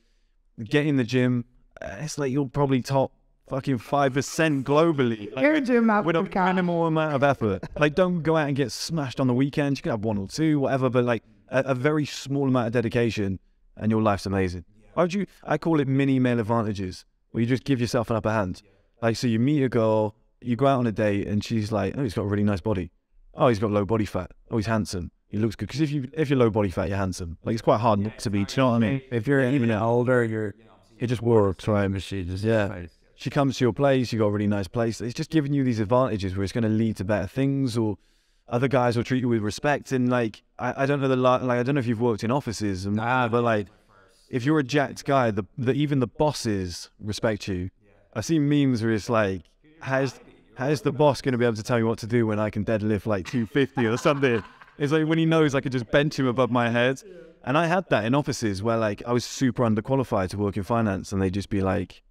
Get in the gym. uh, It's like you'll probably top fucking five percent globally. Like, You're doing that with a minimal amount of effort. Like, don't go out and get smashed on the weekends. You can have one or two, whatever, but like a, a very small amount of dedication, and your life's amazing. Why would you? I call it mini male advantages, where you just give yourself an upper hand. Like, so you meet a girl, you go out on a date, and she's like, "Oh, he's got a really nice body. Oh, he's got low body fat. Oh, he's handsome. He looks good." Because if you if you're low body fat, you're handsome. Like, it's quite hard not to be. Do you know what I mean? If you're even older, you're It just works, right? she just Yeah. She comes to your place, you got a really nice place. It's just giving you these advantages where it's going to lead to better things or other guys will treat you with respect. And like, I, I don't know the, like, I don't know if you've worked in offices, and, but like, if you're a jacked guy, the, the even the bosses respect you. I've seen memes where it's like, how's, how's the boss going to be able to tell me what to do when I can deadlift like 250 or something? It's like when he knows I could just bench him above my head. And I had that in offices where like I was super underqualified to work in finance and they'd just be like,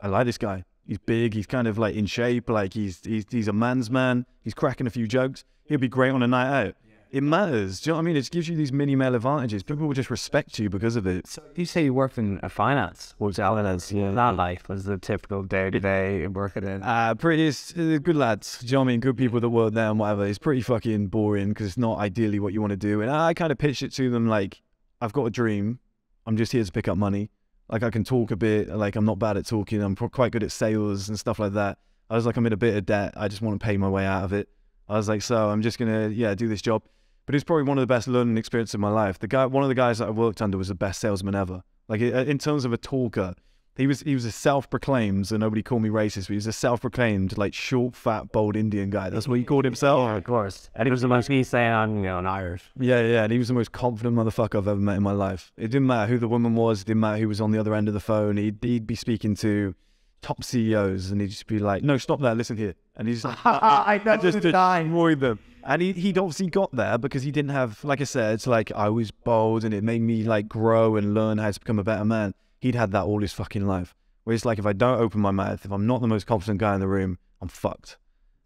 I like this guy. He's big. He's kind of like in shape. Like he's he's he's a man's man. He's cracking a few jokes. He'll be great on a night out. It matters. Do you know what I mean? It gives you these mini male advantages. People will just respect you because of it. So you say you worked in finance. What's that yeah. that life? Was the typical day to day working in? Uh, pretty it's, uh, good lads. Do you know what I mean? Good people that work there and whatever. It's pretty fucking boring because it's not ideally what you want to do. And I kind of pitched it to them like, I've got a dream. I'm just here to pick up money. Like I can talk a bit. Like I'm not bad at talking. I'm quite good at sales and stuff like that. I was like, I'm in a bit of debt. I just want to pay my way out of it. I was like, so I'm just gonna yeah do this job. But it's probably one of the best learning experiences of my life. The guy, one of the guys that I worked under, was the best salesman ever. Like uh, in terms of a talker, he was he was a self-proclaimed. So nobody called me racist, but he was a self-proclaimed like short, fat, bold Indian guy. That's what he called himself. Yeah, of course. And he was the most me saying on um, you know an Irish. Yeah, yeah. And he was the most confident motherfucker I've ever met in my life. It didn't matter who the woman was. It didn't matter who was on the other end of the phone. He'd he'd be speaking to top CEOs, and he'd just be like, "No, stop that. Listen here." And he's like, I, uh, uh, I, I uh, just destroyed them. And he he'd obviously got there because he didn't have, like I said, it's like I was bold, and it made me like grow and learn how to become a better man. He'd had that all his fucking life. Where it's like, if I don't open my mouth, if I'm not the most confident guy in the room, I'm fucked.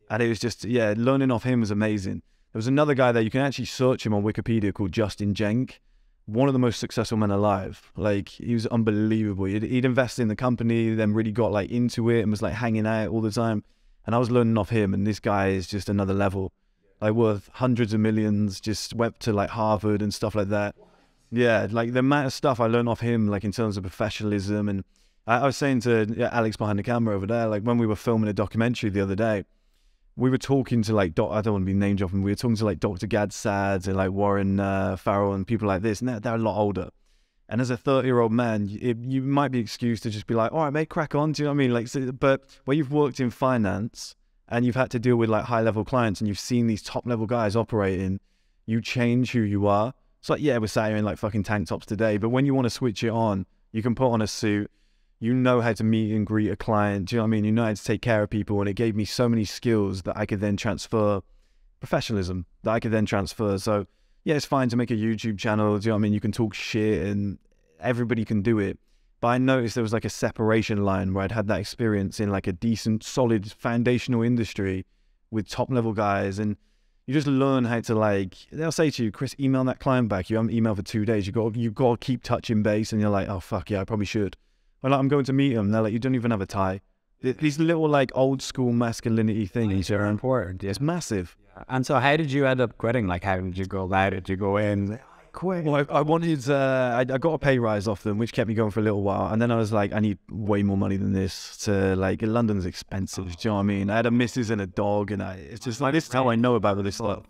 And it was just, yeah, learning off him was amazing. There was another guy there, you can actually search him on Wikipedia called Justin Jenck one of the most successful men alive. Like he was unbelievable. He'd, he'd invested in the company, then really got like into it and was like hanging out all the time. And I was learning off him, and this guy is just another level, like worth hundreds of millions. Just went to like Harvard and stuff like that. Yeah, like the amount of stuff I learned off him, like in terms of professionalism. And I, I was saying to Alex behind the camera over there, like when we were filming a documentary the other day, we were talking to like doc, I don't want to be name dropping. We were talking to like Dr. Gad Saad and like Warren uh, Farrell and people like this, and they're, they're a lot older. And as a 30 year old man, it, you might be excused to just be like, all right, mate, crack on. Do you know what I mean? Like, so, but where you've worked in finance and you've had to deal with like high level clients and you've seen these top level guys operating, you change who you are. It's like, yeah, we're sat here in like fucking tank tops today, but when you want to switch it on, you can put on a suit, you know how to meet and greet a client. Do you know what I mean? You know how to take care of people. And it gave me so many skills that I could then transfer professionalism that I could then transfer. So yeah, it's fine to make a YouTube channel. Do you know what I mean? You can talk shit and everybody can do it. But I noticed there was like a separation line where I'd had that experience in like a decent, solid, foundational industry with top level guys. And you just learn how to like, they'll say to you, Chris, email that client back. You haven't emailed for two days. You got, you got to keep touching base. And you're like, oh, fuck yeah, I probably should. Or like, I'm going to meet them. They're like, you don't even have a tie. These little like old school masculinity things are important. It's massive. And so, how did you end up quitting? Like, how did you go it? Did you go in? Quit. Well, I, I wanted. Uh, I, I, got a pay rise off them, which kept me going for a little while. And then I was like, I need way more money than this. To like, London's expensive. Do you know what I mean? I had a missus and a dog, and I. It's just like this is how I know about this stuff.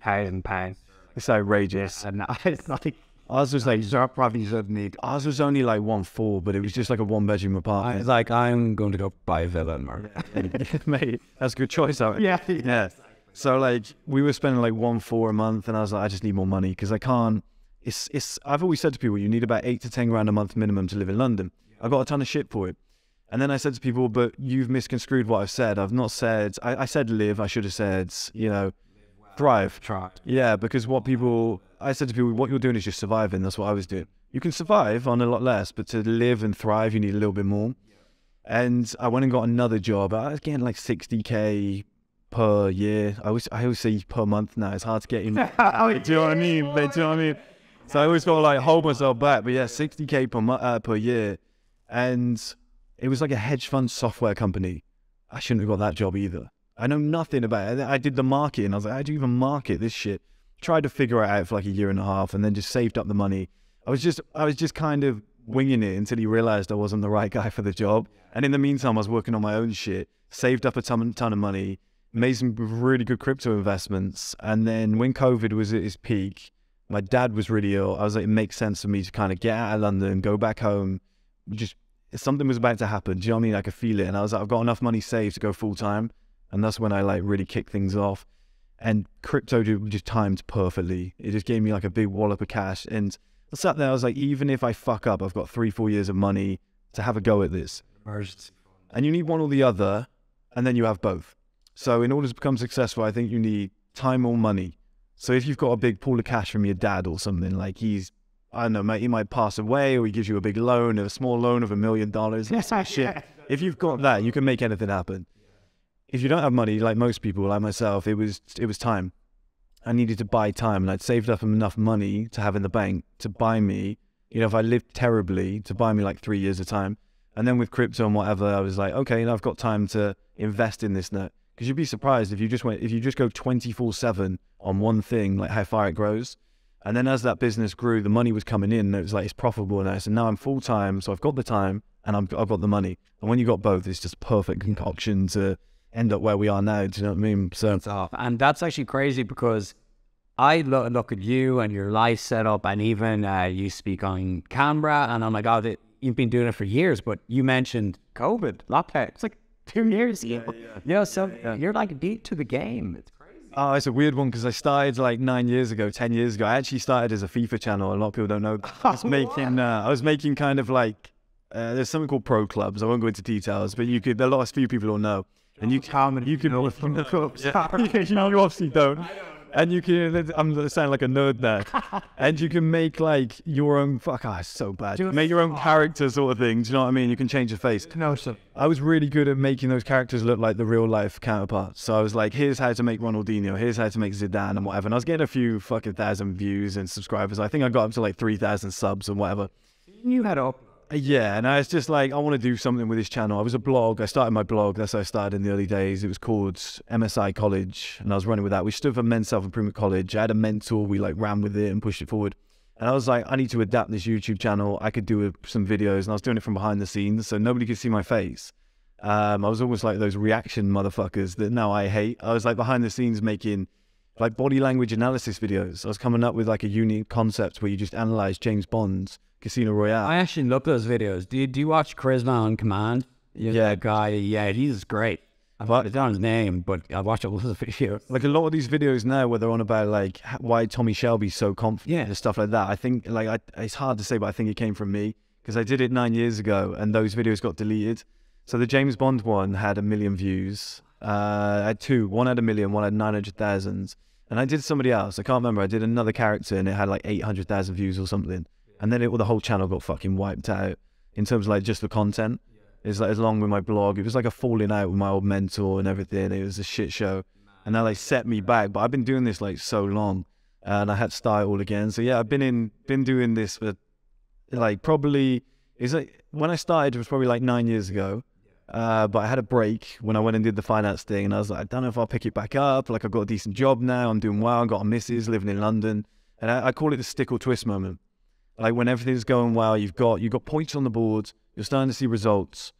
Pound and pain. It's outrageous. And it's like Ours was like Zara probably need. ours was only like one four, but it was just like a one bedroom I, apartment. it's like I'm going to go buy a villa in Mark. Mate, that's a good choice, Alex. Yeah. Yeah. So like we were spending like one four a month, and I was like, I just need more money because I can't. It's it's. I've always said to people, you need about eight to ten grand a month minimum to live in London. I got a ton of shit for it, and then I said to people, but you've misconstrued what I've said. I've not said. I, I said live. I should have said you know, thrive. Try. Yeah, because what people, I said to people, what you're doing is just surviving. That's what I was doing. You can survive on a lot less, but to live and thrive, you need a little bit more. And I went and got another job. I was getting like 60k per year. I always, I always say per month now. It's hard to get in. do you know what I mean? Do you know what I mean? So I always got to like hold myself back. But yeah, 60k per uh, per year, and it was like a hedge fund software company. I shouldn't have got that job either. I know nothing about it. I did the marketing. I was like, how do you even market this shit? Tried to figure it out for like a year and a half, and then just saved up the money. I was just, I was just kind of winging it until he realized I wasn't the right guy for the job. And in the meantime, I was working on my own shit, saved up a ton, ton of money, made some really good crypto investments. And then when COVID was at its peak, my dad was really ill. I was like, it makes sense for me to kind of get out of London, go back home. Just something was about to happen. Do you know what I mean? I could feel it. And I was like, I've got enough money saved to go full time. And that's when I like really kicked things off. And crypto just timed perfectly. It just gave me like a big wallop of cash. And I sat there, I was like, even if I fuck up, I've got three, four years of money to have a go at this. And you need one or the other, and then you have both. So in order to become successful, I think you need time or money. So if you've got a big pool of cash from your dad or something, like he's, I don't know, mate, he might pass away or he gives you a big loan, or a small loan of a million dollars. Yes, shit. If you've got that, you can make anything happen. If you don't have money, like most people, like myself, it was it was time. I needed to buy time, and I'd saved up enough money to have in the bank to buy me, you know, if I lived terribly, to buy me like three years of time. And then with crypto and whatever, I was like, okay, now I've got time to invest in this net. Because you'd be surprised if you just went, if you just go 24 7 on one thing, like how far it grows. And then as that business grew, the money was coming in. And it was like, it's profitable now. So now I'm full time. So I've got the time and I'm, I've got the money. And when you got both, it's just perfect concoction to end up where we are now. Do you know what I mean? So It's off. And that's actually crazy because I look, look at you and your life setup, and even uh, you speak on camera, and I'm like, oh, th- you've been doing it for years, but you mentioned COVID, lockdown. It's like two years ago. Yeah, so you're like deep to the game. It's crazy. Oh, it's a weird one because I started like nine years ago, ten years ago. I actually started as a FIFA channel. A lot of people don't know. I was making, uh, I was making kind of like, uh, there's something called pro clubs. I won't go into details, but you could. A lot of few people will know, and you can, you can, you, you obviously don't. And you can, I'm sounding like a nerd there. and you can make like your own, fuck, ah, it's so bad. Make your own character sort of thing. Do you know what I mean? You can change your face. No, so I was really good at making those characters look like the real life counterparts. So I was like, here's how to make Ronaldinho, here's how to make Zidane and whatever. And I was getting a few fucking thousand views and subscribers. I think I got up to like 3,000 subs and whatever. you had up. Yeah, and I was just like, I want to do something with this channel. I was a blog. I started my blog. That's how I started in the early days. It was called MSI College, and I was running with that. We stood for Men's Self Improvement College. I had a mentor. We like ran with it and pushed it forward. And I was like, I need to adapt this YouTube channel. I could do some videos, and I was doing it from behind the scenes, so nobody could see my face. Um, I was almost like those reaction motherfuckers that now I hate. I was like behind the scenes making like body language analysis videos. I was coming up with like a unique concept where you just analyze James Bond's Casino Royale. I actually love those videos. Do you, do you watch Charisma on Command? Yeah, that guy. Yeah, he's great. I've got down his name, but I watch all those videos. like a lot of these videos now where they're on about like why Tommy Shelby's so confident Yeah. and stuff like that. I think like I, it's hard to say, but I think it came from me because I did it nine years ago and those videos got deleted. So the James Bond one had a million views. Uh, I had two. One had a million, one had nine hundred thousand. And I did somebody else. I can't remember. I did another character and it had like eight hundred thousand views or something. And then it, well, the whole channel got fucking wiped out in terms of like just the content. It's like along with my blog. It was like a falling out with my old mentor and everything. It was a shit show, and now they set me back. But I've been doing this like so long, and I had to start it all again. So yeah, I've been in been doing this for like probably it's like when I started it was probably like nine years ago. Uh, but I had a break when I went and did the finance thing, and I was like, I don't know if I'll pick it back up. Like I've got a decent job now. I'm doing well. I've got a missus living in London, and I, I call it the stick or twist moment. Like when everything's going well, you've got you've got points on the board. You're starting to see results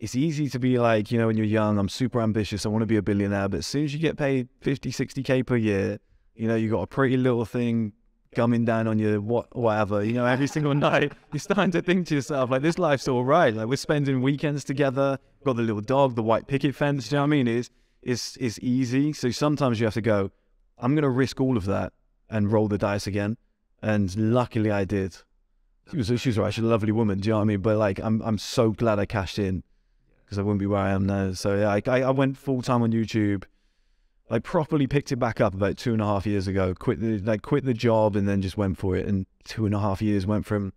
it's easy to be like, you know, when you're young, I'm super ambitious, I want to be a billionaire. But as soon as you get paid 50, 60K per year, you know, you got a pretty little thing gumming down on you, what, whatever, you know, every single night, you're starting to think to yourself, like, this life's all right. Like, we're spending weekends together, got the little dog, the white picket fence, you know what I mean? It's, it's, it's easy. So sometimes you have to go, I'm going to risk all of that and roll the dice again. And luckily I did. She was, she was. She's a lovely woman. Do you know what I mean? But like, I'm, I'm so glad I cashed in because I wouldn't be where I am now. So yeah, I I went full time on YouTube. I properly picked it back up about two and a half years ago. Quit the like quit the job and then just went for it. And two and a half years went from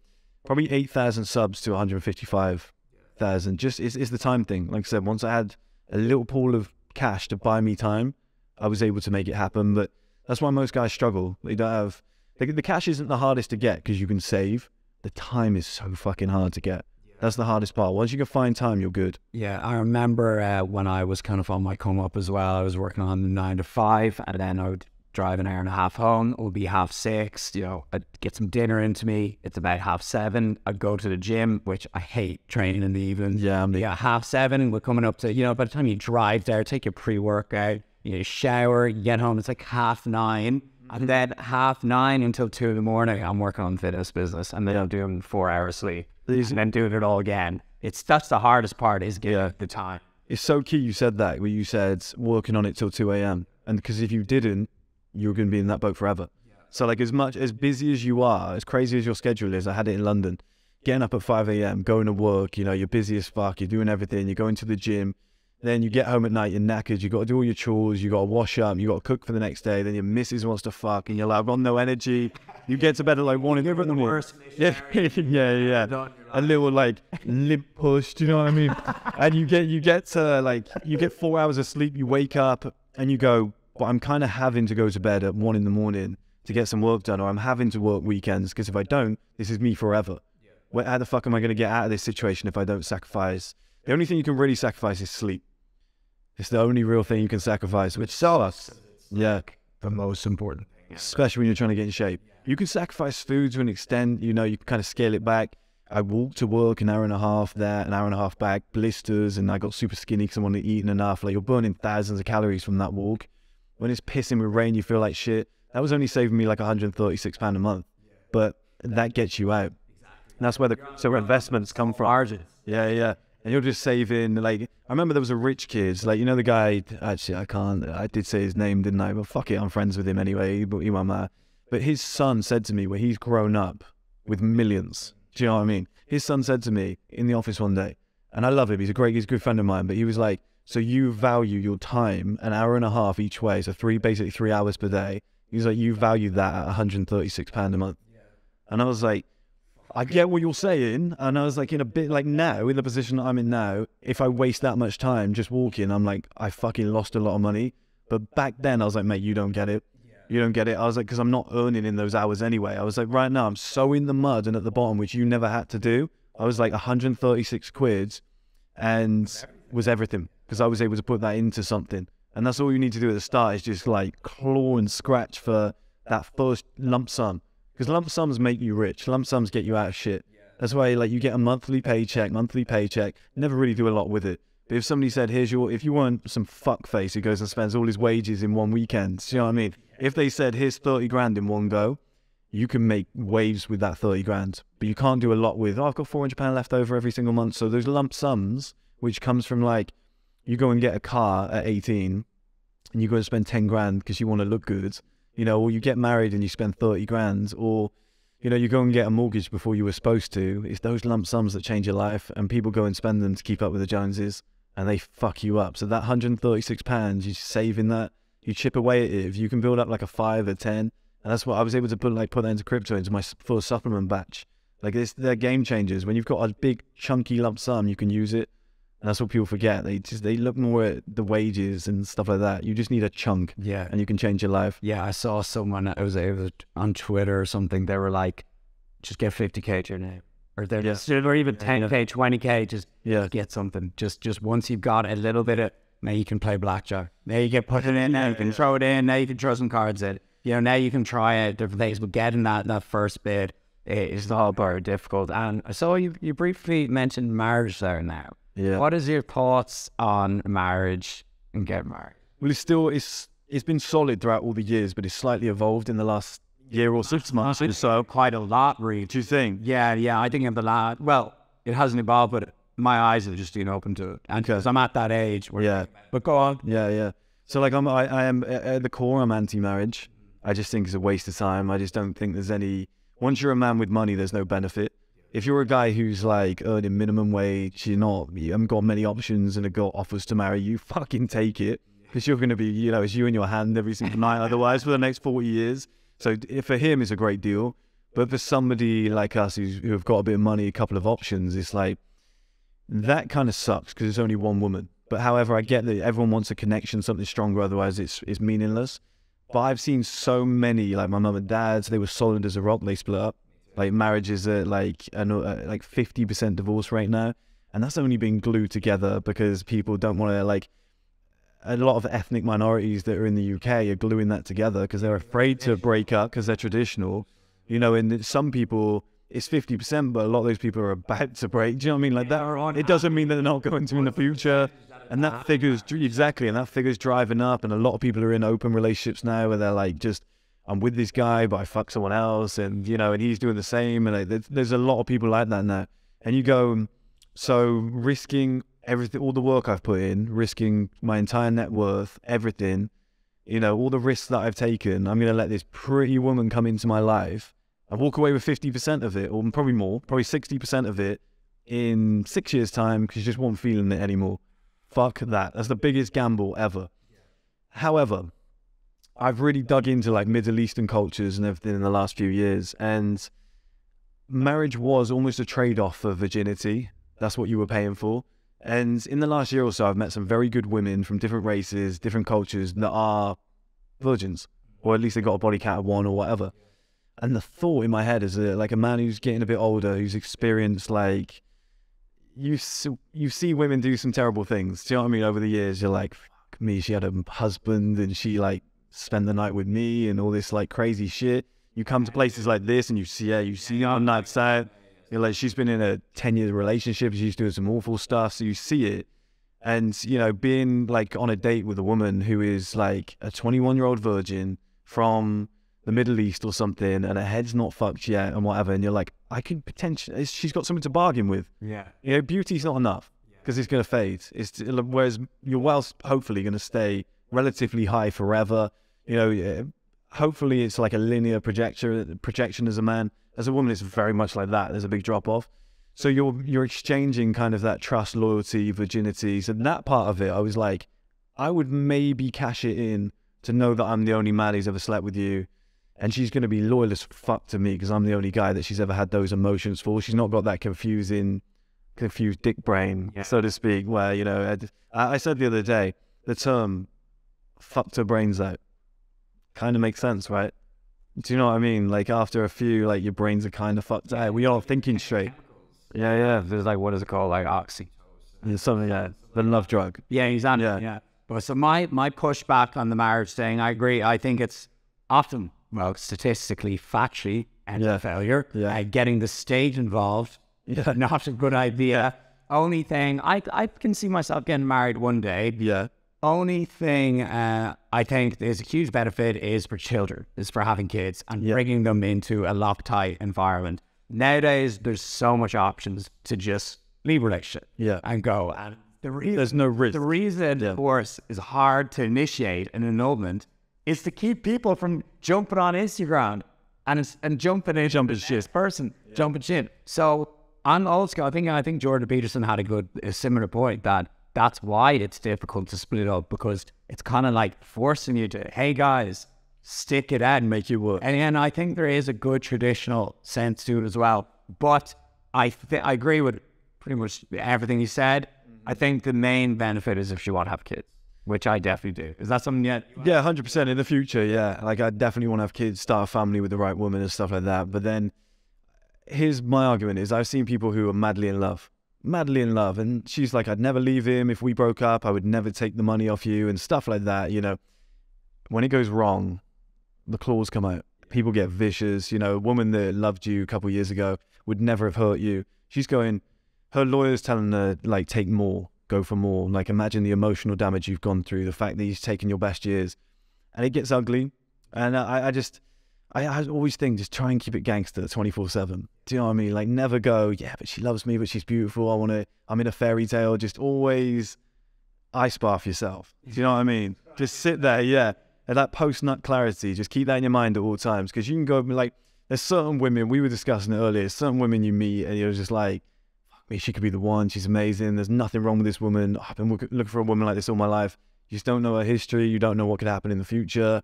probably eight thousand subs to one hundred fifty five thousand. Just it's, it's the time thing. Like I said, once I had a little pool of cash to buy me time, I was able to make it happen. But that's why most guys struggle. They don't have the, the cash isn't the hardest to get because you can save. The time is so fucking hard to get. That's the hardest part. Once you can find time, you're good. Yeah, I remember uh, when I was kind of on my come up as well. I was working on nine to five, and then I would drive an hour and a half home. It would be half six. You know, I'd get some dinner into me. It's about half seven. I'd go to the gym, which I hate training in the evening. Yeah, I'm the- yeah, half seven. We're coming up to you know. By the time you drive there, take your pre workout, you shower, you get home. It's like half nine. And then half nine until two in the morning, I'm working on fitness business, and then I'm doing four hours sleep, and then doing it all again. It's that's the hardest part is getting the time. It's so key you said that, where you said working on it till 2 a.m. And because if you didn't, you were going to be in that boat forever. So, like, as much, as busy as you are, as crazy as your schedule is, I had it in London, getting up at 5 a.m., going to work, you know, you're busy as fuck, you're doing everything, you're going to the gym. Then you get home at night, you're knackered, you've got to do all your chores, you've got to wash up, you've got to cook for the next day. Then your missus wants to fuck, and you're like, I've got no energy. You get to bed at like one in the morning. Yeah, yeah, yeah. A little like limp push, do you know what I mean? and you get you get to like you get four hours of sleep, you wake up and you go, but I'm kind of having to go to bed at one in the morning to get some work done, or I'm having to work weekends because if I don't, this is me forever. Where, how the fuck am I going to get out of this situation if I don't sacrifice? The only thing you can really sacrifice is sleep. It's the only real thing you can sacrifice, which sucks. Yeah, The most important thing. especially when you're trying to get in shape. You can sacrifice food to an extent, you know, you can kind of scale it back. I walked to work an hour and a half there, an hour and a half back, blisters, and I got super skinny because I wasn't eating enough. Like you're burning thousands of calories from that walk. When it's pissing with rain, you feel like shit. That was only saving me like 136 pound a month, but that gets you out. And that's where the so investments come from. Margin. Yeah, yeah. And you're just saving. Like I remember there was a rich kid. Like you know the guy. Actually, I can't. I did say his name, didn't I? But fuck it, I'm friends with him anyway. But you mama. Uh, but his son said to me, where he's grown up with millions. Do you know what I mean? His son said to me in the office one day, and I love him. He's a great, he's a good friend of mine. But he was like, "So you value your time, an hour and a half each way, so three, basically three hours per day. He's like, you value that at 136 pound a month." And I was like, I get what you're saying. And I was like, in a bit like now, in the position that I'm in now, if I waste that much time just walking, I'm like, I fucking lost a lot of money. But back then, I was like, mate, you don't get it. You don't get it. I was like, because I'm not earning in those hours anyway. I was like, right now, I'm so in the mud and at the bottom, which you never had to do. I was like 136 quid and was everything because I was able to put that into something. And that's all you need to do at the start is just like claw and scratch for that first lump sum. Because lump sums make you rich. Lump sums get you out of shit. That's why like you get a monthly paycheck, monthly paycheck. Never really do a lot with it. But if somebody said, "Here's your," if you weren't some fuckface who goes and spends all his wages in one weekend, you know what I mean? If they said, "Here's thirty grand in one go," you can make waves with that thirty grand. But you can't do a lot with. Oh, I've got four hundred pound left over every single month. So those lump sums, which comes from like, you go and get a car at eighteen, and you go and spend ten grand because you want to look good, you know, or you get married and you spend thirty grand, or you know, you go and get a mortgage before you were supposed to. It's those lump sums that change your life, and people go and spend them to keep up with the Joneses, and they fuck you up. So that 136 pounds, you save in that, you chip away at it. If you can build up like a five or ten, and that's what I was able to put like put that into crypto into my full supplement batch. Like it's they're game changers. When you've got a big chunky lump sum, you can use it. And that's what people forget. They just they look more at the wages and stuff like that. You just need a chunk, Yeah. and you can change your life. Yeah, I saw someone. It was, it was on Twitter or something. They were like, "Just get fifty k to your name," or they're Yeah. just, or even ten k, twenty k. Just Yeah. get something. Just just once you've got a little bit of, now you can play blackjack. Now you can put it in. Now you can throw it in. Now you can throw some cards in. You know, now you can try out different things. But getting that that first bid is all very difficult. And I saw you you briefly mentioned marriage there now. Yeah. What is your thoughts on marriage and get married? Well, it's still it's it's been solid throughout all the years, but it's slightly evolved in the last year or six months. So, Quite a lot, really. do you think? Yeah, yeah. I think I'm the lad. Well, it hasn't evolved, but my eyes have just been open to it. And because I'm at that age where. Yeah, But go on. yeah, yeah. So, like, I'm I, I am at at the core. I'm anti-marriage. I just think it's a waste of time. I just don't think there's any. Once you're a man with money, there's no benefit. If you're a guy who's like earning minimum wage, you're not. You haven't got many options, and a girl offers to marry you. Fucking take it, because you're going to be, you know, it's you in your hand every single night. Otherwise, for the next forty years. So, for him, it's a great deal. But for somebody like us who's, who have got a bit of money, a couple of options, it's like that kind of sucks because it's only one woman. But however, I get that everyone wants a connection, something stronger. Otherwise, it's it's meaningless. But I've seen so many, like my mum and dad's, they were solid as a rock. They split up. Like marriages are like an, uh, like fifty percent divorce right now, and that's only been glued together because people don't want to like. A lot of ethnic minorities that are in the UK are gluing that together because they're afraid to break up because they're traditional. You know, and some people it's fifty percent, but a lot of those people are about to break. Do you know what I mean? Like that. It doesn't mean that they're not going to in the future. And that figures exactly, and that figures driving up. And a lot of people are in open relationships now where they're like, just I'm with this guy, but I fuck someone else, and you know, and he's doing the same. And like, there's, there's a lot of people like that now. And you go, so risking everything, all the work I've put in, risking my entire net worth, everything, you know, all the risks that I've taken. I'm gonna let this pretty woman come into my life. I walk away with 50% of it, or probably more, probably 60% of it in six years' time because you just won't feeling it anymore. Fuck that. That's the biggest gamble ever. However, I've really dug into like Middle Eastern cultures and everything in the last few years, and marriage was almost a trade off for virginity. That's what you were paying for. And in the last year or so, I've met some very good women from different races, different cultures that are virgins, or at least they got a body count of one or whatever. And the thought in my head is that, like a man who's getting a bit older, who's experienced like you you see women do some terrible things. Do you know what I mean? Over the years, you're like, fuck me, she had a husband and she like spent the night with me and all this like crazy shit. You come to places like this and you see her, you see her on nights side. You're like, she's been in a 10 year relationship, she's doing some awful stuff. So you see it. And, you know, being like on a date with a woman who is like a 21 year old virgin from the Middle East or something and her head's not fucked yet and whatever. And you're like, I can potentially, she's got something to bargain with. Yeah. You know, beauty's not enough because it's going to fade. It's whereas your wealth's hopefully going to stay relatively high forever. You know, hopefully it's like a linear projection. Projection as a man, as a woman, it's very much like that. There's a big drop off. So you're you're exchanging kind of that trust, loyalty, virginity. and that part of it. I was like, I would maybe cash it in to know that I'm the only man who's ever slept with you, and she's going to be loyal as fuck to me because I'm the only guy that she's ever had those emotions for. She's not got that confusing, confused dick brain, Yeah. so to speak. Where you know, I, I said the other day, the term "fucked her brains out" kind of makes sense, right? Do you know what I mean? Like after a few, like your brains are kind of fucked out. We are thinking straight. Yeah, yeah. There's like what is it called? Like oxy. There's something, yeah. The love drug. Yeah, he's on Yeah. it. Yeah. But so my my pushback on the marriage thing, I agree. I think it's often, well, statistically, factually, and Yeah. a failure. Yeah. Uh, getting the state involved, Yeah. not a good idea. Only thing I I can see myself getting married one day. Yeah. Only thing uh, I think is a huge benefit is for children, is for having kids and Yeah. bringing them into a Loctite environment. Nowadays, there's so much options to just leave relationship Yeah. and go. And the reason, There's no risk. the reason, Yeah. of course, is hard to initiate an annulment is to keep people from jumping on Instagram and and jumping in, jumping shit, person, jumping shit. So on old school, I think I think Jordan Peterson had a good, a similar point that that's why it's difficult to split up because it's kind of like forcing you to, hey guys, stick it out and make you work. And, and I think there is a good traditional sense to it as well. But I th- I agree with pretty much everything you said. Mm-hmm. I think the main benefit is if you want to have kids, which I definitely do. Is that something yet? Yeah, hundred percent in the future. Yeah, like I definitely want to have kids, start a family with the right woman and stuff like that. But then, here's my argument: is I've seen people who are madly in love, madly in love, and she's like, "I'd never leave him if we broke up. I would never take the money off you and stuff like that." You know, when it goes wrong, the claws come out. People get vicious. You know, a woman that loved you a couple years ago would never have hurt you. She's going. Her lawyer's telling her like, take more, go for more. Like, imagine the emotional damage you've gone through, the fact that he's taken your best years and it gets ugly. And I, I just, I, I always think just try and keep it gangster 24 7. Do you know what I mean? Like, never go, yeah, but she loves me, but she's beautiful. I want to, I'm in a fairy tale. Just always ice bath yourself. Do you know what I mean? Just sit there, yeah. And that post nut clarity, just keep that in your mind at all times because you can go, like, there's certain women, we were discussing it earlier, certain women you meet and you're just like, fuck me, she could be the one. She's amazing. There's nothing wrong with this woman. I've been looking for a woman like this all my life. You just don't know her history. You don't know what could happen in the future.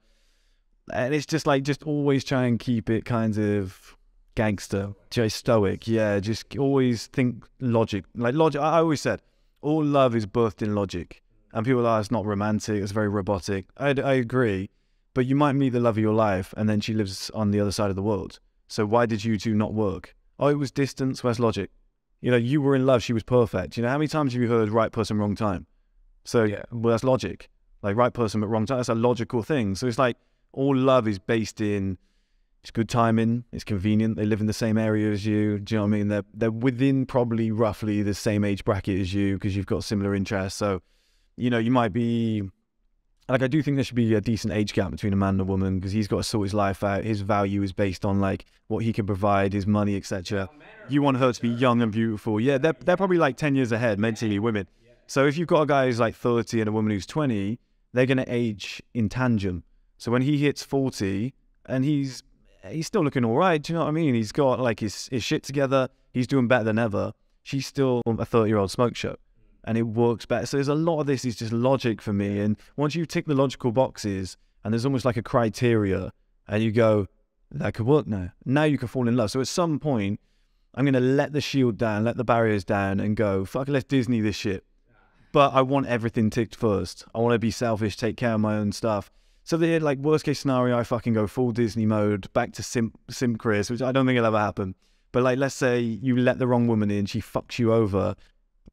And it's just like, just always try and keep it kind of gangster, just stoic. Yeah, just always think logic. Like logic, I always said, all love is birthed in logic. And people are, it's not romantic, it's very robotic. I, I agree. But you might meet the love of your life and then she lives on the other side of the world. So why did you two not work? Oh, it was distance, where's logic? You know, you were in love, she was perfect. You know, how many times have you heard right person, wrong time? So, Yeah. well, that's logic. Like, right person, but wrong time. That's a logical thing. So, it's like all love is based in it's good timing, it's convenient. They live in the same area as you. Do you know what I mean? They're, they're within probably roughly the same age bracket as you because you've got similar interests. So, you know, you might be like, I do think there should be a decent age gap between a man and a woman because he's got to sort his life out. His value is based on like what he can provide, his money, etc. You want her to be young and beautiful. Yeah, they're, they're probably like 10 years ahead mentally, women. So if you've got a guy who's like 30 and a woman who's 20, they're going to age in tangent. So when he hits 40 and he's he's still looking all right, do you know what I mean? He's got like his, his shit together. He's doing better than ever. She's still a 30 year old smoke show and it works better. So there's a lot of this is just logic for me. And once you tick the logical boxes and there's almost like a criteria and you go, that could work now. Now you can fall in love. So at some point, I'm going to let the shield down, let the barriers down and go, fuck, let's Disney this shit. But I want everything ticked first. I want to be selfish, take care of my own stuff. So they like worst case scenario, I fucking go full Disney mode, back to simp simp Chris, which I don't think it'll ever happen. But like, let's say you let the wrong woman in, she fucks you over,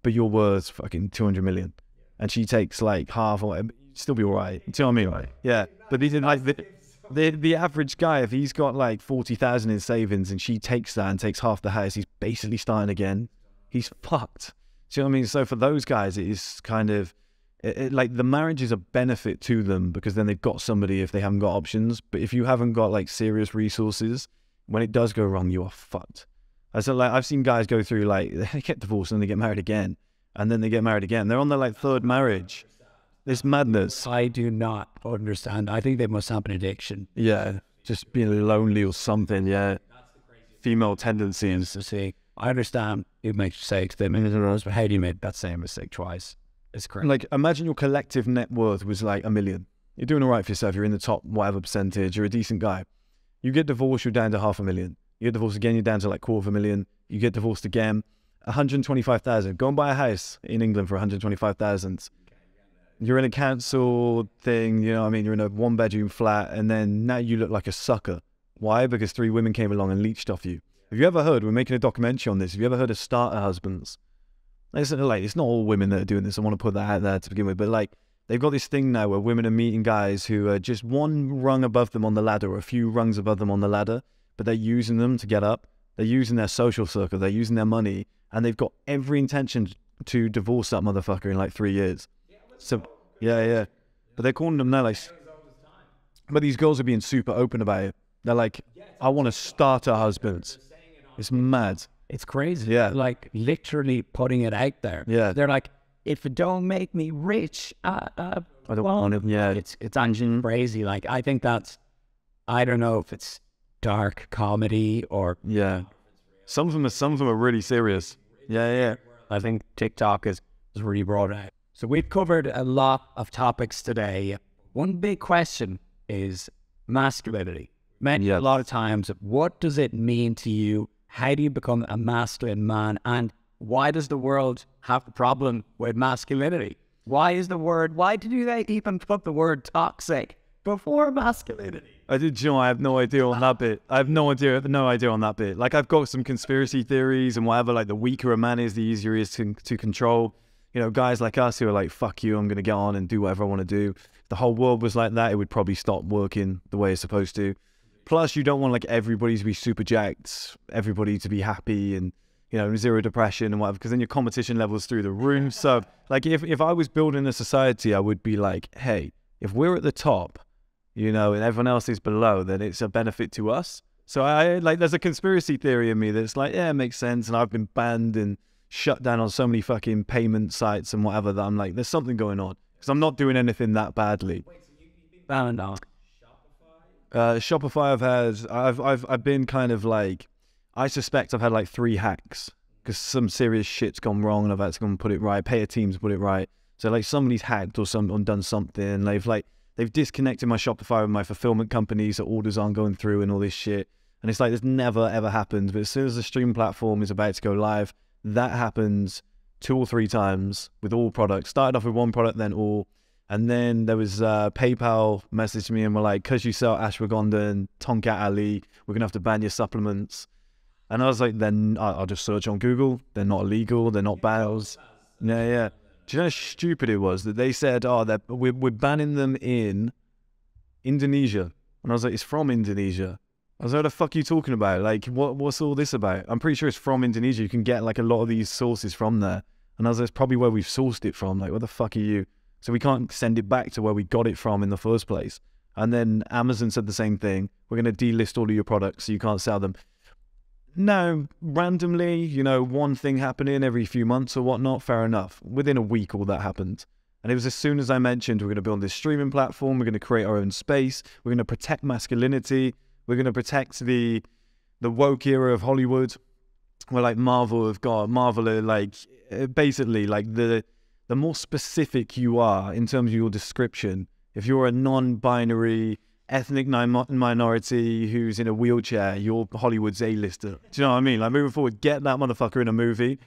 but you're worth fucking two hundred million, and she takes like half or whatever, still be all right. You know what I mean? Right? Yeah. But these are like the, the the average guy, if he's got like forty thousand in savings and she takes that and takes half the house, he's basically starting again. He's fucked. Do you know what I mean? So for those guys, it is kind of it, it- like the marriage is a benefit to them because then they've got somebody if they haven't got options. But if you haven't got like serious resources, when it does go wrong, you are fucked. I said like I've seen guys go through like they get divorced and they get married again, and then they get married again. They're on their like third marriage. This madness. I do not understand. I think they must have an addiction. Yeah, just being lonely or something. Yeah, female tendencies. To see, I understand you make mistakes. They made but how do you make that same mistake twice? It's correct. Like imagine your collective net worth was like a million. You're doing all right for yourself. You're in the top whatever percentage. You're a decent guy. You get divorced, you're down to half a million. You get divorced again, you're down to like quarter of a million. You get divorced again, 125,000. Go and buy a house in England for 125,000. You're in a council thing, you know what I mean? You're in a one bedroom flat, and then now you look like a sucker. Why? Because three women came along and leached off you. Have you ever heard? We're making a documentary on this. Have you ever heard of starter husbands? Like it's not all women that are doing this. I want to put that out there to begin with, but like they've got this thing now where women are meeting guys who are just one rung above them on the ladder or a few rungs above them on the ladder, but they're using them to get up. They're using their social circle. They're using their money, and they've got every intention to divorce that motherfucker in like three years. So yeah, yeah, but they're calling them now like. But these girls are being super open about it. They're like, I want to start a husband. It's mad. It's crazy. Yeah. Like literally putting it out there. Yeah. They're like, if it don't make me rich, uh, uh, I don't well, want it. Yeah, it's it's actually crazy. Like I think that's I don't know if it's dark comedy or Yeah. Some of them are some of them are really serious. Yeah, yeah. I think TikTok is, is really brought out. So we've covered a lot of topics today. One big question is masculinity. Men, Yes. a lot of times, what does it mean to you? How do you become a masculine man? And why does the world have a problem with masculinity? Why is the word, why you they even put the word toxic before masculinity? I did, you know, I have no idea on that bit. I have no idea, no idea on that bit. Like I've got some conspiracy theories and whatever. Like the weaker a man is, the easier he is to to control. You know, guys like us who are like, "Fuck you, I'm gonna get on and do whatever I want to do." If the whole world was like that, it would probably stop working the way it's supposed to. Plus, you don't want like everybody to be super jacked, everybody to be happy and you know zero depression and whatever, because then your competition levels through the roof. So, like, if if I was building a society, I would be like, "Hey, if we're at the top." you know, and everyone else is below, then it's a benefit to us. So I like there's a conspiracy theory in me that's like, yeah, it makes sense. And I've been banned and shut down on so many fucking payment sites and whatever that I'm like, there's something going on because I'm not doing anything that badly. Banned on. Uh, Shopify, I've had, I've, I've, I've been kind of like, I suspect I've had like three hacks because some serious shit's gone wrong and I've had to go and put it right, pay a team to put it right. So like somebody's hacked or some done something. They've like they've disconnected my Shopify with my fulfillment companies, so orders aren't going through and all this shit. And it's like this never ever happens. But as soon as the stream platform is about to go live, that happens two or three times with all products. Started off with one product, then all. And then there was uh, PayPal messaged me and were like, because you sell ashwagandha and Tongkat Ali, we're going to have to ban your supplements. And I was like, then I'll just search on Google. They're not illegal. They're not bans. Yeah, yeah. Do you know how stupid it was that they said, oh, they're, we're, we're banning them in Indonesia? And I was like, it's from Indonesia. I was like, what the fuck are you talking about? Like, what, what's all this about? I'm pretty sure it's from Indonesia. You can get like a lot of these sources from there. And I was like, it's probably where we've sourced it from. Like, what the fuck are you? So we can't send it back to where we got it from in the first place. And then Amazon said the same thing. We're going to delist all of your products so you can't sell them. No, randomly, you know, one thing happening every few months or whatnot, fair enough. Within a week, all that happened. And it was as soon as I mentioned we're going to build this streaming platform, we're going to create our own space, we're going to protect masculinity, we're going to protect the the woke era of Hollywood, where like Marvel have got Marvel are like basically like the the more specific you are in terms of your description. If you're a non-binary ethnic minority who's in a wheelchair, you're Hollywood's A-lister. Do you know what I mean? Like moving forward, get that motherfucker in a movie,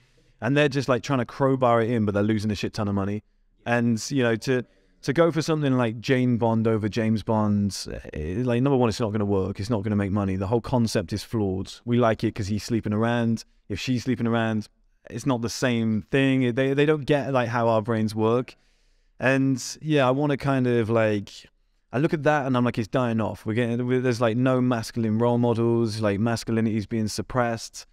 and they're just like trying to crowbar it in, but they're losing a shit ton of money. And you know, to to go for something like Jane Bond over James Bond, eh, like number one, it's not going to work. It's not going to make money. The whole concept is flawed. We like it because he's sleeping around. If she's sleeping around, it's not the same thing. They they don't get like how our brains work. And yeah, I want to kind of like I look at that and I'm like, it's dying off. We're getting there's like no masculine role models. Like masculinity is being suppressed.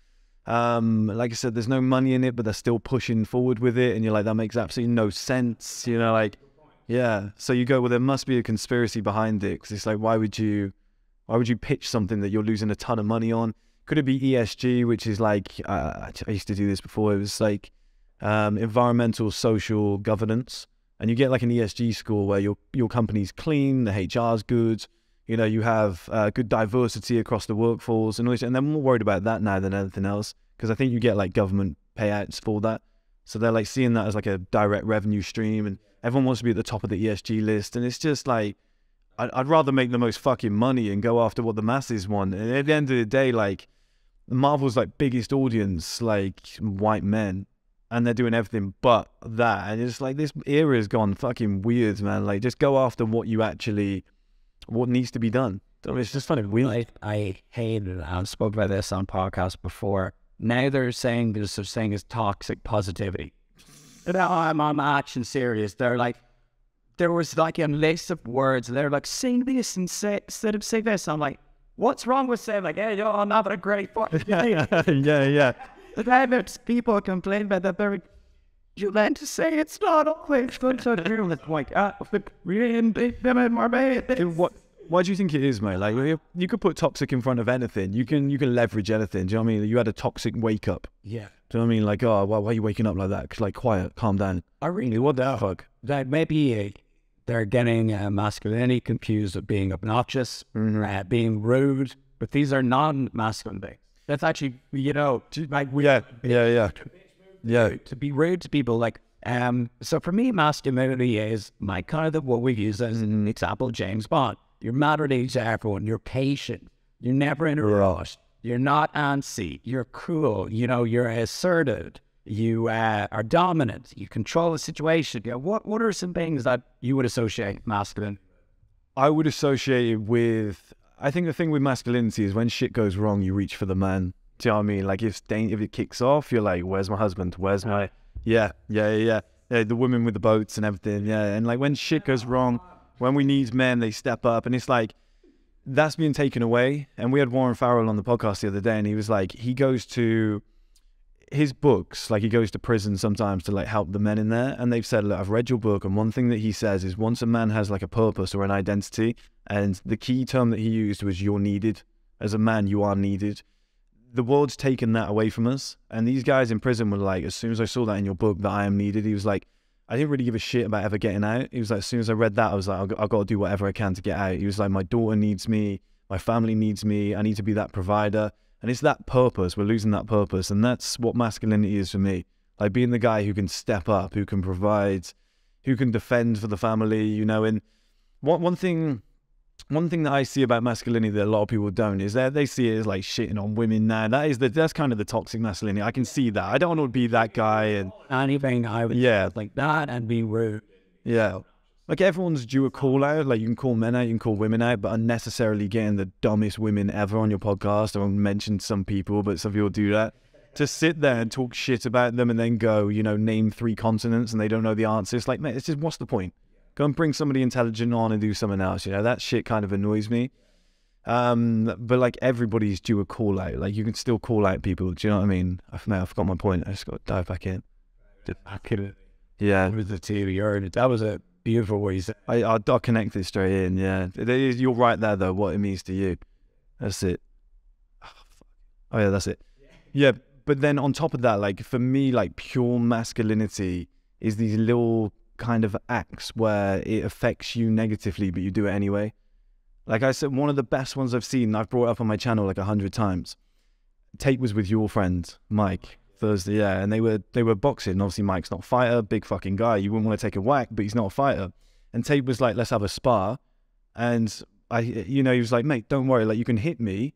Um, like I said, there's no money in it, but they're still pushing forward with it, and you're like, that makes absolutely no sense. You know, like, yeah. So you go, well, there must be a conspiracy behind it, because it's like, why would you, why would you pitch something that you're losing a ton of money on? Could it be ESG, which is like, uh, I used to do this before. It was like um, environmental, social governance, and you get like an ESG score where your your company's clean, the HR's good, you know, you have uh, good diversity across the workforce and all this, and they're more worried about that now than anything else because I think you get like government payouts for that. So they're like seeing that as like a direct revenue stream, and everyone wants to be at the top of the ESG list, and it's just like I'd, I'd rather make the most fucking money and go after what the masses want. And at the end of the day, like Marvel's like biggest audience, like white men, and they're doing everything but that, and it's like this era has gone fucking weird, man. Like just go after what you actually what needs to be done. It's just funny. We I, I hate it. I've spoken about this on podcasts before. Now they're saying there's such thing as toxic positivity. now I'm I'm action serious. They're like there was like a list of words. They're like sing this and say instead of say this. I'm like, what's wrong with saying like, hey, yo, I'm having a great fucking day. yeah, yeah. Then there's people complain about that. They're like, you meant to say it's not always good to do. It's like, ah, really, what? Why do you think it is, mate? Like you, you could put toxic in front of anything. You can you can leverage anything. Do you know what I mean? You had a toxic wake up. Yeah. Do you know what I mean? Like, oh, why, why are you waking up like that? Cause like, quiet, calm down. I really what the fuck. That maybe they're getting uh, masculinity confused with being obnoxious, Mm-hmm. uh, being rude, but these are non-masculine things. That's actually, you know, to, like we, Yeah, yeah, yeah, yeah. to be rude to people. Like, um, so for me, masculinity is my kind of the, what we use as an example, James Bond. You're moderate to everyone. You're patient. You're never in a rush. You're not antsy. You're cool. You know, you're assertive. You uh, are dominant. You control the situation. You know, what What are some things that you would associate masculine? I would associate it with. I think the thing with masculinity is when shit goes wrong, you reach for the man. Do you know what I mean? Like if if it kicks off, you're like, "Where's my husband? Where's my yeah, yeah, yeah, yeah, yeah the women with the boats and everything, yeah." And like when shit goes wrong, when we need men, they step up, and it's like that's being taken away. And we had Warren Farrell on the podcast the other day, and he was like, he goes to his books, like he goes to prison sometimes to like help the men in there. And they've said, look, I've read your book, and one thing that he says is once a man has like a purpose or an identity, and the key term that he used was you're needed. As a man, you are needed. The world's taken that away from us. And these guys in prison were like, as soon as I saw that in your book that I am needed, he was like, I didn't really give a shit about ever getting out. He was like, as soon as I read that, I was like, I've got, to do whatever I can to get out. He was like, my daughter needs me, my family needs me, I need to be that provider. And it's that purpose. We're losing that purpose. And that's what masculinity is for me. Like being the guy who can step up, who can provide, who can defend for the family, you know. And one, one thing one thing that I see about masculinity that a lot of people don't is that they see it as like shitting on women now. That is the that's kind of the toxic masculinity. I can see that. I don't want to be that guy and Anything I would Yeah. like that and be rude. yeah. Like everyone's due a call out. Like you can call men out, you can call women out, but unnecessarily getting the dumbest women ever on your podcast. I won't mention some people, but some people do that. To sit there and talk shit about them and then go, you know, name three continents and they don't know the answer. It's like, mate, it's just what's the point? Go and bring somebody intelligent on and do something else. You know, that shit kind of annoys me. Um, but like everybody's due a call out. Like you can still call out people. Do you know what I mean? I've, mate, I forgot my point. I just got to dive back in. Back in it Yeah. with the TV. Heard. That was a beautiful way you said. I, I'll, I'll connect it straight in. Yeah, It is- you're right there though. What it means to you, that's it. Oh, oh yeah, that's it. Yeah, but then on top of that, like for me, like pure masculinity is these little kind of acts where it affects you negatively, but you do it anyway. Like I said, one of the best ones I've seen, I've brought up on my channel like a hundred times. Tate was with your friend Mike Thurston, yeah, and they were they were boxing. Obviously, Mike's not a fighter, big fucking guy. You wouldn't want to take a whack, but he's not a fighter. And Tate was like, "Let's have a spar," and I, you know, he was like, "Mate, don't worry. Like, you can hit me.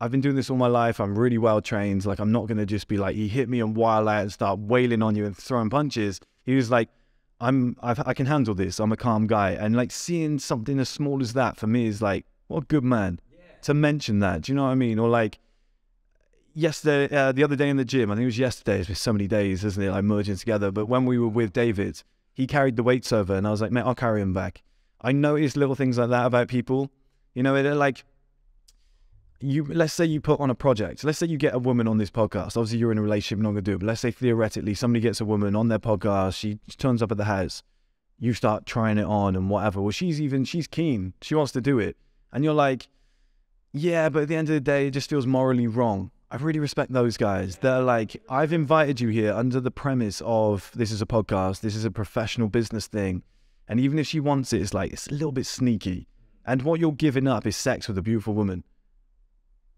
I've been doing this all my life. I'm really well trained. Like, I'm not gonna just be like, he hit me and wild out and start wailing on you and throwing punches." He was like, I'm I've, I can handle this. I'm a calm guy, and like seeing something as small as that for me is like what a good man to mention that. Do you know what I mean? Or like yesterday, uh, the other day in the gym. I think it was yesterday. It's been so many days, isn't it? Like merging together. But when we were with David, he carried the weights over, and I was like, mate, I'll carry him back. I notice little things like that about people. You know, they're like you let's say you put on a project let's say you get a woman on this podcast obviously you're in a relationship not gonna do it but let's say theoretically somebody gets a woman on their podcast she turns up at the house you start trying it on and whatever well she's even she's keen she wants to do it and you're like yeah but at the end of the day it just feels morally wrong i really respect those guys they're like i've invited you here under the premise of this is a podcast this is a professional business thing and even if she wants it it's like it's a little bit sneaky and what you're giving up is sex with a beautiful woman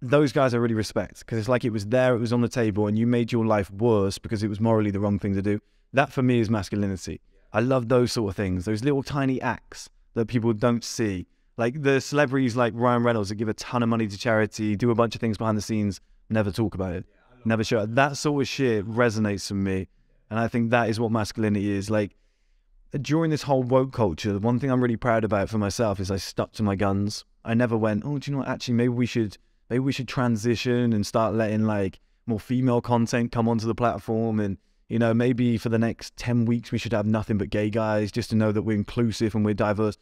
those guys I really respect because it's like it was there, it was on the table, and you made your life worse because it was morally the wrong thing to do. That for me is masculinity. I love those sort of things, those little tiny acts that people don't see. Like the celebrities like Ryan Reynolds that give a ton of money to charity, do a bunch of things behind the scenes, never talk about it, never show it. That sort of shit resonates with me. And I think that is what masculinity is. Like during this whole woke culture, the one thing I'm really proud about for myself is I stuck to my guns. I never went, oh, do you know what? Actually, maybe we should maybe we should transition and start letting like more female content come onto the platform and you know maybe for the next 10 weeks we should have nothing but gay guys just to know that we're inclusive and we're diverse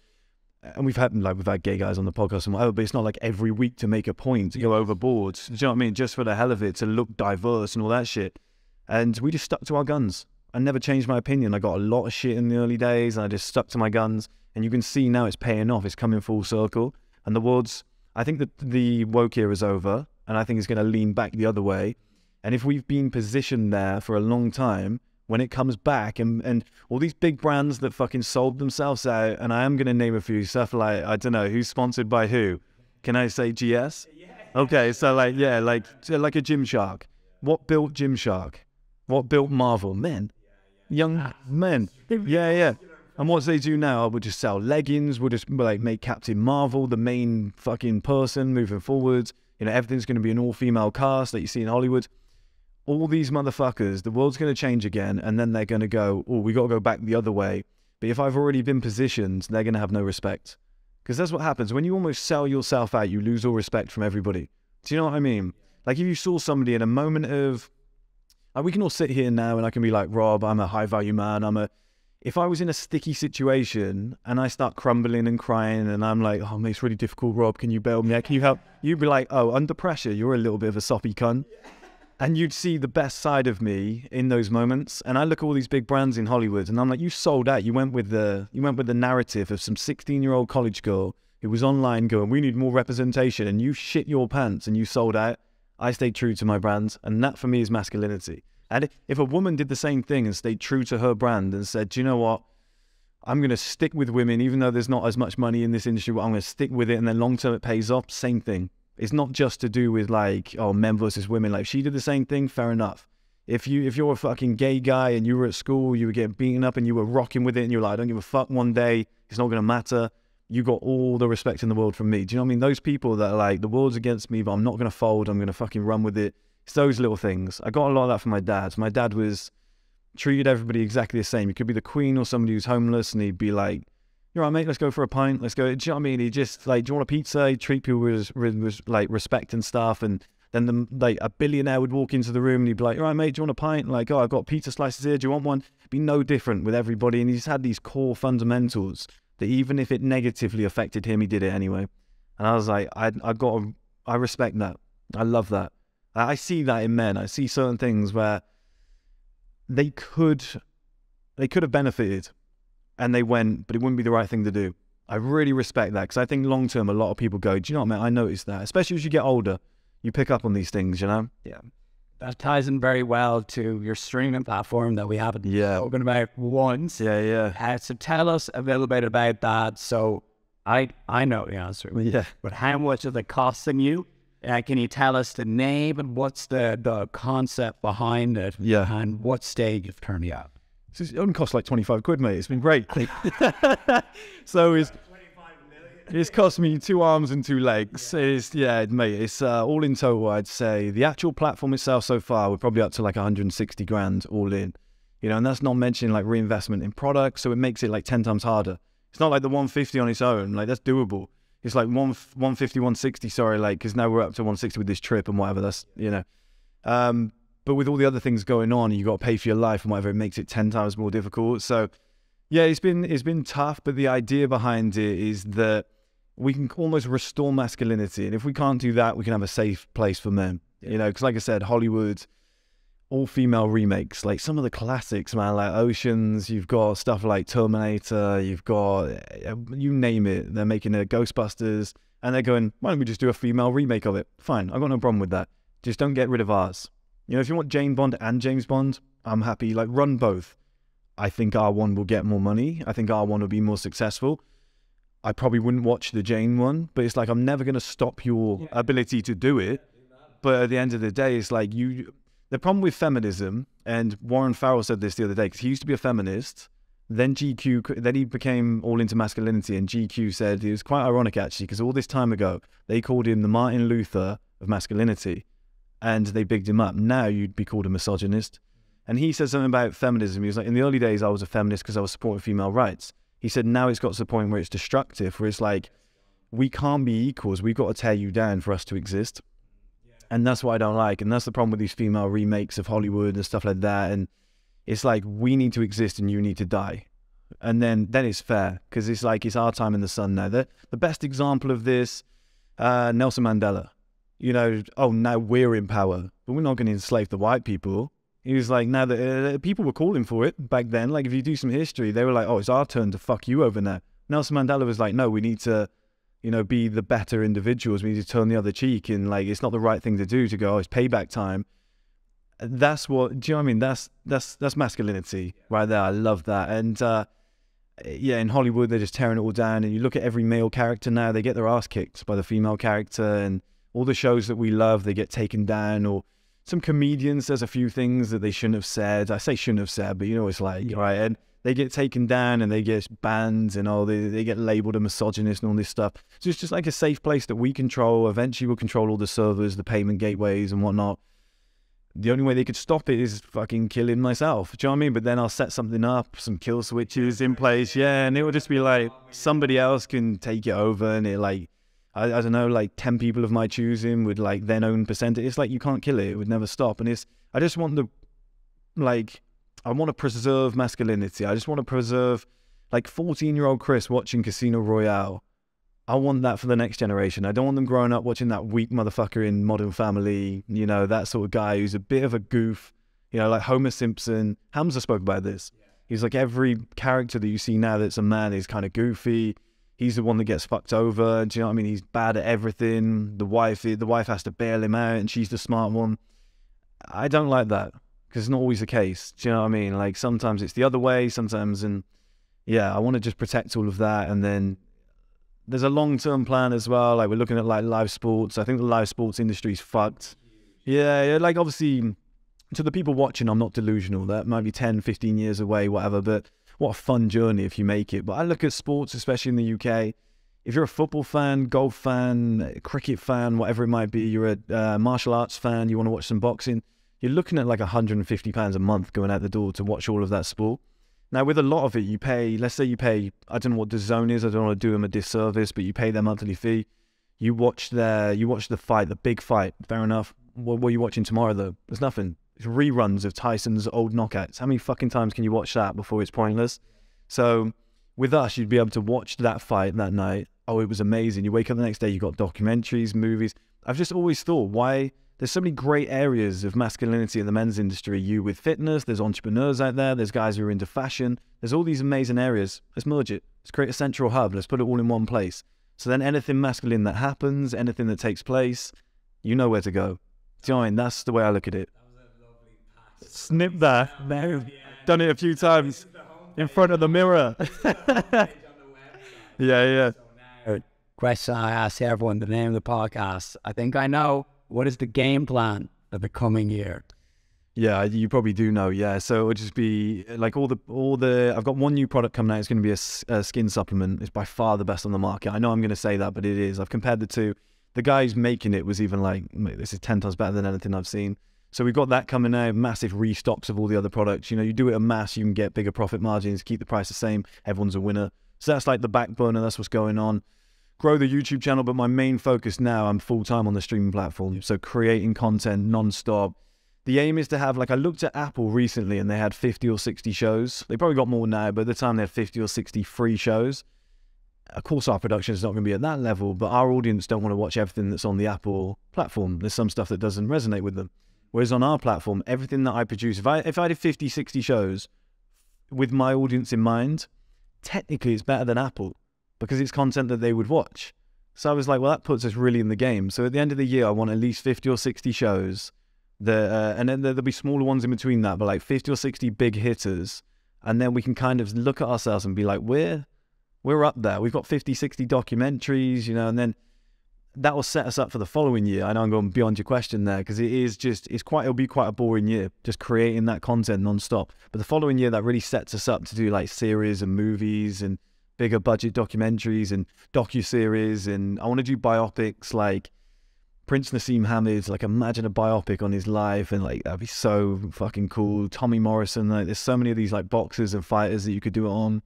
and we've had like we've had gay guys on the podcast and whatever, but it's not like every week to make a point to go overboard. Do you know what I mean? Just for the hell of it, to look diverse and all that shit. And we just stuck to our guns. I never changed my opinion. I got a lot of shit in the early days, and I just stuck to my guns. And you can see now it's paying off. It's coming full circle, and the world's I think that the woke era is over, and I think it's going to lean back the other way. And if we've been positioned there for a long time, when it comes back, and, and all these big brands that fucking sold themselves out, and I am going to name a few stuff like, I don't know, who's sponsored by who? Can I say GS? Okay, so like, yeah, like, like a Gymshark. What built Gymshark? What built Marvel? Men. Young men. Yeah, yeah. Ah. And what they do now, we'll just sell leggings. We'll just like make Captain Marvel the main fucking person moving forward. You know, everything's going to be an all-female cast that you see in Hollywood. All these motherfuckers, the world's going to change again, and then they're going to go, "Oh, we got to go back the other way." But if I've already been positioned, they're going to have no respect. Because that's what happens when you almost sell yourself out. You lose all respect from everybody. Do you know what I mean? Like if you saw somebody in a moment of, like we can all sit here now, and I can be like, "Rob, I'm a high-value man. I'm a if I was in a sticky situation and I start crumbling and crying and I'm like, oh, mate, it's really difficult, Rob, can you bail me out? Can you help? You'd be like, oh, under pressure, you're a little bit of a soppy cunt. And you'd see the best side of me in those moments. And I look at all these big brands in Hollywood and I'm like, you sold out. You went with the you went with the narrative of some 16 year old college girl who was online going, we need more representation. And you shit your pants and you sold out. I stayed true to my brand. And that for me is masculinity. And if a woman did the same thing and stayed true to her brand and said, Do you know what? I'm going to stick with women, even though there's not as much money in this industry, but I'm going to stick with it. And then long term, it pays off. Same thing. It's not just to do with like, oh, men versus women. Like, she did the same thing. Fair enough. If you if you're a fucking gay guy and you were at school, you were getting beaten up and you were rocking with it, and you're like, I don't give a fuck. One day, it's not going to matter. You got all the respect in the world from me. Do you know what I mean? Those people that are like, the world's against me, but I'm not going to fold. I'm going to fucking run with it it's those little things. I got a lot of that from my dad. My dad was treated everybody exactly the same. He could be the queen or somebody who's homeless, and he'd be like, "You're right, mate. Let's go for a pint. Let's go." Do you know what I mean? He just like, "Do you want a pizza?" He'd treat people with, with, with like respect and stuff. And then the like a billionaire would walk into the room and he'd be like, "All right, mate. Do you want a pint?" Like, "Oh, I've got pizza slices here. Do you want one?" Be no different with everybody. And he just had these core fundamentals that even if it negatively affected him, he did it anyway. And I was like, I I got, I respect that. I love that. I see that in men. I see certain things where they could they could have benefited and they went, but it wouldn't be the right thing to do. I really respect that because I think long term, a lot of people go, Do you know what, man? I noticed that, especially as you get older, you pick up on these things, you know? Yeah. That ties in very well to your streaming platform that we haven't yeah. spoken about once. Yeah, yeah. Uh, so tell us a little bit about that. So I I know the answer. Yeah. But how much is it costing you? Uh, can you tell us the name and what's the, the concept behind it? Yeah. And what stage it's currently at? It only cost like 25 quid, mate. It's been great. so it's, it's cost me two arms and two legs. Yeah. It's, yeah, mate, it's uh, all in total, I'd say. The actual platform itself so far, we're probably up to like 160 grand all in. You know, and that's not mentioning like reinvestment in products, so it makes it like ten times harder. It's not like the 150 on its own, like that's doable. It's like one 150, 160, sorry, like because now we're up to 160 with this trip and whatever. That's you know, um, but with all the other things going on, you got to pay for your life and whatever. It makes it ten times more difficult. So, yeah, it's been it's been tough. But the idea behind it is that we can almost restore masculinity, and if we can't do that, we can have a safe place for men. You know, because like I said, Hollywood, all female remakes, like some of the classics, man, like Oceans. You've got stuff like Terminator. You've got uh, you name it. They're making a Ghostbusters, and they're going, why don't we just do a female remake of it? Fine, I've got no problem with that. Just don't get rid of ours. You know, if you want Jane Bond and James Bond, I'm happy. Like, run both. I think R1 will get more money. I think R1 will be more successful. I probably wouldn't watch the Jane one, but it's like I'm never going to stop your yeah. ability to do it. But at the end of the day, it's like you. The problem with feminism, and Warren Farrell said this the other day, because he used to be a feminist. Then GQ, then he became all into masculinity, and GQ said it was quite ironic actually, because all this time ago they called him the Martin Luther of masculinity and they bigged him up. Now you'd be called a misogynist. And he said something about feminism. He was like, in the early days, I was a feminist because I was supporting female rights. He said, now it's got to the point where it's destructive, where it's like, we can't be equals. We've got to tear you down for us to exist. And that's what I don't like. And that's the problem with these female remakes of Hollywood and stuff like that. And it's like, we need to exist and you need to die. And then, then it's fair because it's like, it's our time in the sun now. The, the best example of this, uh, Nelson Mandela you know, oh, now we're in power, but we're not going to enslave the white people. He was like, now that uh, people were calling for it back then, like if you do some history, they were like, oh, it's our turn to fuck you over now. Nelson Mandela was like, no, we need to, you know, be the better individuals. We need to turn the other cheek, and like it's not the right thing to do to go. Oh, it's payback time. That's what. Do you know what I mean? That's that's that's masculinity right there. I love that. And uh, yeah, in Hollywood, they're just tearing it all down. And you look at every male character now; they get their ass kicked by the female character, and all the shows that we love, they get taken down, or some comedians, there's a few things that they shouldn't have said. I say shouldn't have said, but you know, it's like, yeah. right? And they get taken down and they get banned and all they, they get labeled a misogynist and all this stuff. So it's just like a safe place that we control. Eventually, we'll control all the servers, the payment gateways, and whatnot. The only way they could stop it is fucking killing myself. Do you know what I mean? But then I'll set something up, some kill switches in place, yeah, and it will just be like somebody else can take it over, and it like I, I don't know, like 10 people of my choosing would like then own percentage. It's like you can't kill it. It would never stop. And it's, I just want the, like, I want to preserve masculinity. I just want to preserve, like, 14 year old Chris watching Casino Royale. I want that for the next generation. I don't want them growing up watching that weak motherfucker in Modern Family, you know, that sort of guy who's a bit of a goof, you know, like Homer Simpson. Hamza spoke about this. He's like every character that you see now that's a man is kind of goofy he's the one that gets fucked over. Do you know what I mean? He's bad at everything. The wife, the wife has to bail him out, and she's the smart one. I don't like that because it's not always the case. Do you know what I mean? Like sometimes it's the other way. Sometimes, and yeah, I want to just protect all of that, and then there's a long term plan as well. Like we're looking at like live sports. I think the live sports industry's fucked. Yeah, yeah, like obviously to the people watching, I'm not delusional. That might be 10, 15 years away, whatever, but what a fun journey if you make it. But I look at sports, especially in the UK. If you're a football fan, golf fan, cricket fan, whatever it might be, you're a uh, martial arts fan, you want to watch some boxing, you're looking at like 150 pounds a month going out the door to watch all of that sport. Now, with a lot of it, you pay. Let's say you pay. I don't know what the zone is. I don't want to do them a disservice, but you pay their monthly fee. You watch their. You watch the fight, the big fight. Fair enough. What, what are you watching tomorrow though? There's nothing reruns of Tyson's old knockouts. How many fucking times can you watch that before it's pointless? So with us, you'd be able to watch that fight that night. Oh, it was amazing. You wake up the next day, you got documentaries, movies. I've just always thought why there's so many great areas of masculinity in the men's industry. You with fitness, there's entrepreneurs out there, there's guys who are into fashion. There's all these amazing areas. Let's merge it. Let's create a central hub. Let's put it all in one place. So then anything masculine that happens, anything that takes place, you know where to go. Join. That's the way I look at it snip there. Done it a few times in front of the mirror. yeah, yeah. Question I ask everyone: the name of the podcast. I think I know. What is the game plan for the coming year? Yeah, you probably do know. Yeah, so it'll just be like all the all the. I've got one new product coming out. It's going to be a, a skin supplement. It's by far the best on the market. I know I'm going to say that, but it is. I've compared the two. The guy who's making it was even like, this is ten times better than anything I've seen. So we've got that coming out, massive restocks of all the other products. You know, you do it en mass, you can get bigger profit margins, keep the price the same, everyone's a winner. So that's like the backbone, and that's what's going on. Grow the YouTube channel, but my main focus now, I'm full time on the streaming platform. So creating content non-stop. The aim is to have, like, I looked at Apple recently and they had 50 or 60 shows. They probably got more now, but at the time they had 50 or 60 free shows. Of course, our production is not going to be at that level, but our audience don't want to watch everything that's on the Apple platform. There's some stuff that doesn't resonate with them. Whereas on our platform, everything that I produce, if I if I did 50, 60 shows with my audience in mind, technically it's better than Apple because it's content that they would watch. So I was like, well, that puts us really in the game. So at the end of the year, I want at least 50 or 60 shows. The, uh, and then there'll be smaller ones in between that, but like 50 or 60 big hitters. And then we can kind of look at ourselves and be like, we're, we're up there. We've got 50, 60 documentaries, you know, and then that will set us up for the following year. I know I'm going beyond your question there because it is just it's quite it'll be quite a boring year just creating that content non-stop. But the following year that really sets us up to do like series and movies and bigger budget documentaries and docu series and I want to do biopics like Prince Naseem Hamed. Like imagine a biopic on his life and like that'd be so fucking cool. Tommy Morrison. Like there's so many of these like boxers and fighters that you could do it on.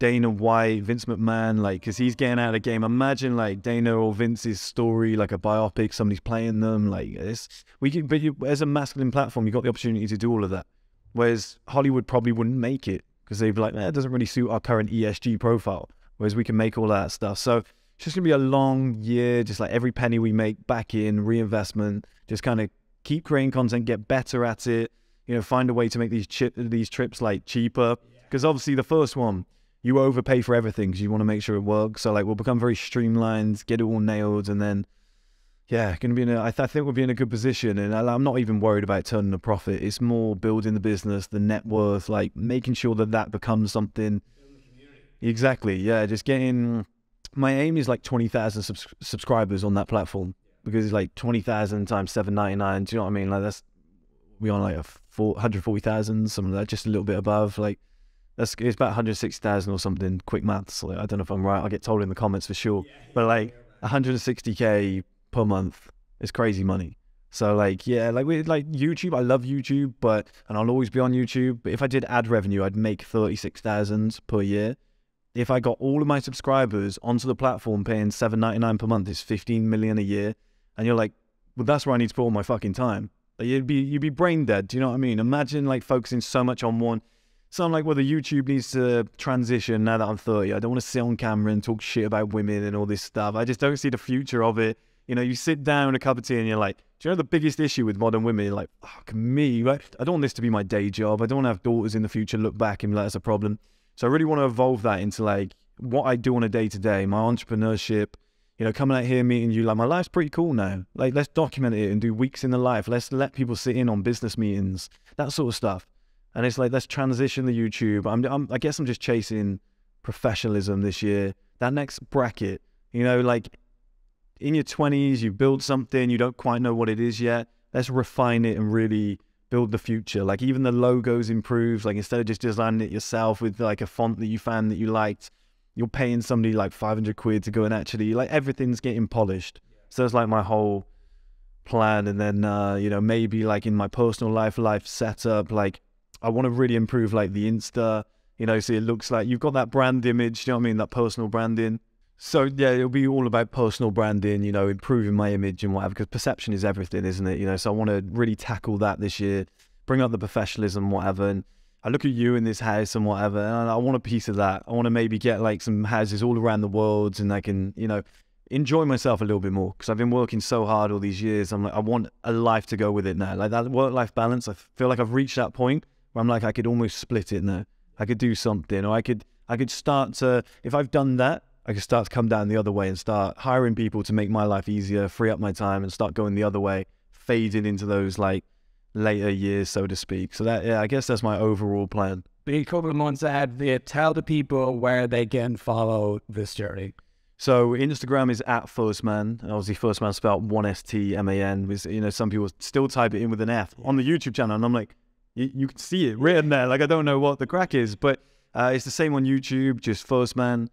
Dana White, Vince McMahon, like, because he's getting out of the game. Imagine like Dana or Vince's story, like a biopic, somebody's playing them. Like, it's, we can, but you, as a masculine platform, you've got the opportunity to do all of that. Whereas Hollywood probably wouldn't make it because they'd be like, that doesn't really suit our current ESG profile. Whereas we can make all that stuff. So it's just gonna be a long year, just like every penny we make back in reinvestment, just kind of keep creating content, get better at it. You know, find a way to make these chip, these trips like cheaper. Because obviously the first one you overpay for everything because you want to make sure it works. So like we'll become very streamlined, get it all nailed, and then yeah, going to be in a. I, th- I think we'll be in a good position, and I, I'm not even worried about turning a profit. It's more building the business, the net worth, like making sure that that becomes something. Exactly. Yeah, just getting. My aim is like twenty thousand subs- subscribers on that platform because it's like twenty thousand times seven ninety nine. Do you know what I mean? Like that's we on like a four hundred forty thousand, something like that, just a little bit above. Like that's it's about 160,000 or something. Quick maths. Like, I don't know if I'm right. I'll get told in the comments for sure. But like 160k per month is crazy money. So like yeah, like we like YouTube. I love YouTube, but and I'll always be on YouTube. But if I did ad revenue, I'd make 36,000 per year. If I got all of my subscribers onto the platform paying 7.99 per month, it's 15 million a year. And you're like, well, that's where I need to put all my fucking time. Like, you'd be you'd be brain dead. Do you know what I mean? Imagine like focusing so much on one so I'm like, well, the YouTube needs to transition now that I'm 30. I don't want to sit on camera and talk shit about women and all this stuff. I just don't see the future of it. You know, you sit down a cup of tea and you're like, do you know the biggest issue with modern women? You're like, fuck me, right? I don't want this to be my day job. I don't want to have daughters in the future look back and be like, that's a problem. So I really want to evolve that into like what I do on a day to day, my entrepreneurship, you know, coming out here meeting you, like my life's pretty cool now. Like let's document it and do weeks in the life. Let's let people sit in on business meetings, that sort of stuff. And it's like let's transition the YouTube. I'm, I'm I guess I'm just chasing professionalism this year. That next bracket, you know, like in your 20s, you build something, you don't quite know what it is yet. Let's refine it and really build the future. Like even the logos improves. Like instead of just designing it yourself with like a font that you found that you liked, you're paying somebody like 500 quid to go and actually like everything's getting polished. So it's like my whole plan. And then uh, you know maybe like in my personal life, life setup, like I want to really improve like the Insta, you know, so it looks like you've got that brand image, you know what I mean? That personal branding. So yeah, it'll be all about personal branding, you know, improving my image and whatever, because perception is everything, isn't it? You know, so I want to really tackle that this year, bring up the professionalism, whatever. And I look at you in this house and whatever, and I want a piece of that. I want to maybe get like some houses all around the world, and I can, you know, enjoy myself a little bit more because I've been working so hard all these years. I'm like, I want a life to go with it now, like that work-life balance. I feel like I've reached that point I'm like, I could almost split it now. I could do something, or I could, I could start to. If I've done that, I could start to come down the other way and start hiring people to make my life easier, free up my time, and start going the other way, fading into those like later years, so to speak. So that, yeah, I guess that's my overall plan. A couple of months ahead. Tell the people where they can follow this journey. So Instagram is at Firstman. Obviously, Firstman spelled one S T M A N. You know, some people still type it in with an F on the YouTube channel, and I'm like, you, can see it written there. Like I don't know what the crack is, but uh, it's the same on YouTube. Just Firstman.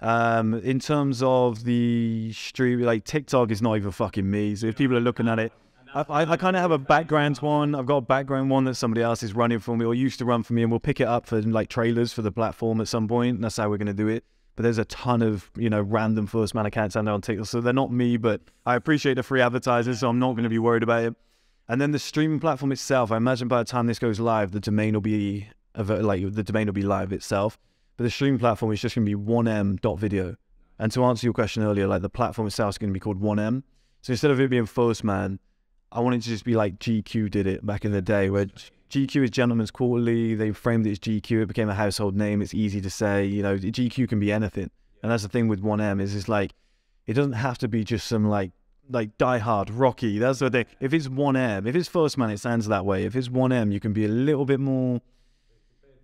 Um, in terms of the stream, like TikTok is not even fucking me. So if people are looking at it, I, I, I kind of have a background one. I've got a background one that somebody else is running for me or used to run for me, and we'll pick it up for like trailers for the platform at some point. And that's how we're going to do it. But there's a ton of you know random first man accounts out there on TikTok, so they're not me. But I appreciate the free advertisers, so I'm not going to be worried about it. And then the streaming platform itself, I imagine by the time this goes live, the domain will be like the domain will be live itself. But the streaming platform is just going to be 1m.video. And to answer your question earlier, like the platform itself is going to be called 1m. So instead of it being First Man, I wanted to just be like GQ did it back in the day, where GQ is Gentleman's Quarterly. They framed it as GQ. It became a household name. It's easy to say. You know, GQ can be anything. And that's the thing with 1M is it's like it doesn't have to be just some like like Die Hard, Rocky. That's the thing. If it's 1M, if it's First Man, it sounds that way. If it's 1M, you can be a little bit more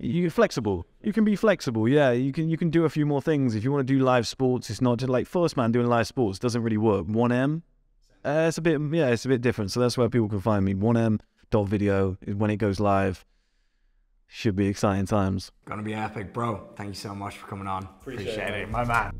you're flexible. You can be flexible. Yeah, you can you can do a few more things. If you want to do live sports, it's not just like First Man doing live sports doesn't really work. 1M, uh, it's a bit yeah, it's a bit different. So that's where people can find me. 1M dot video is when it goes live. Should be exciting times. Gonna be epic, bro. Thank you so much for coming on. Appreciate, Appreciate it, my man.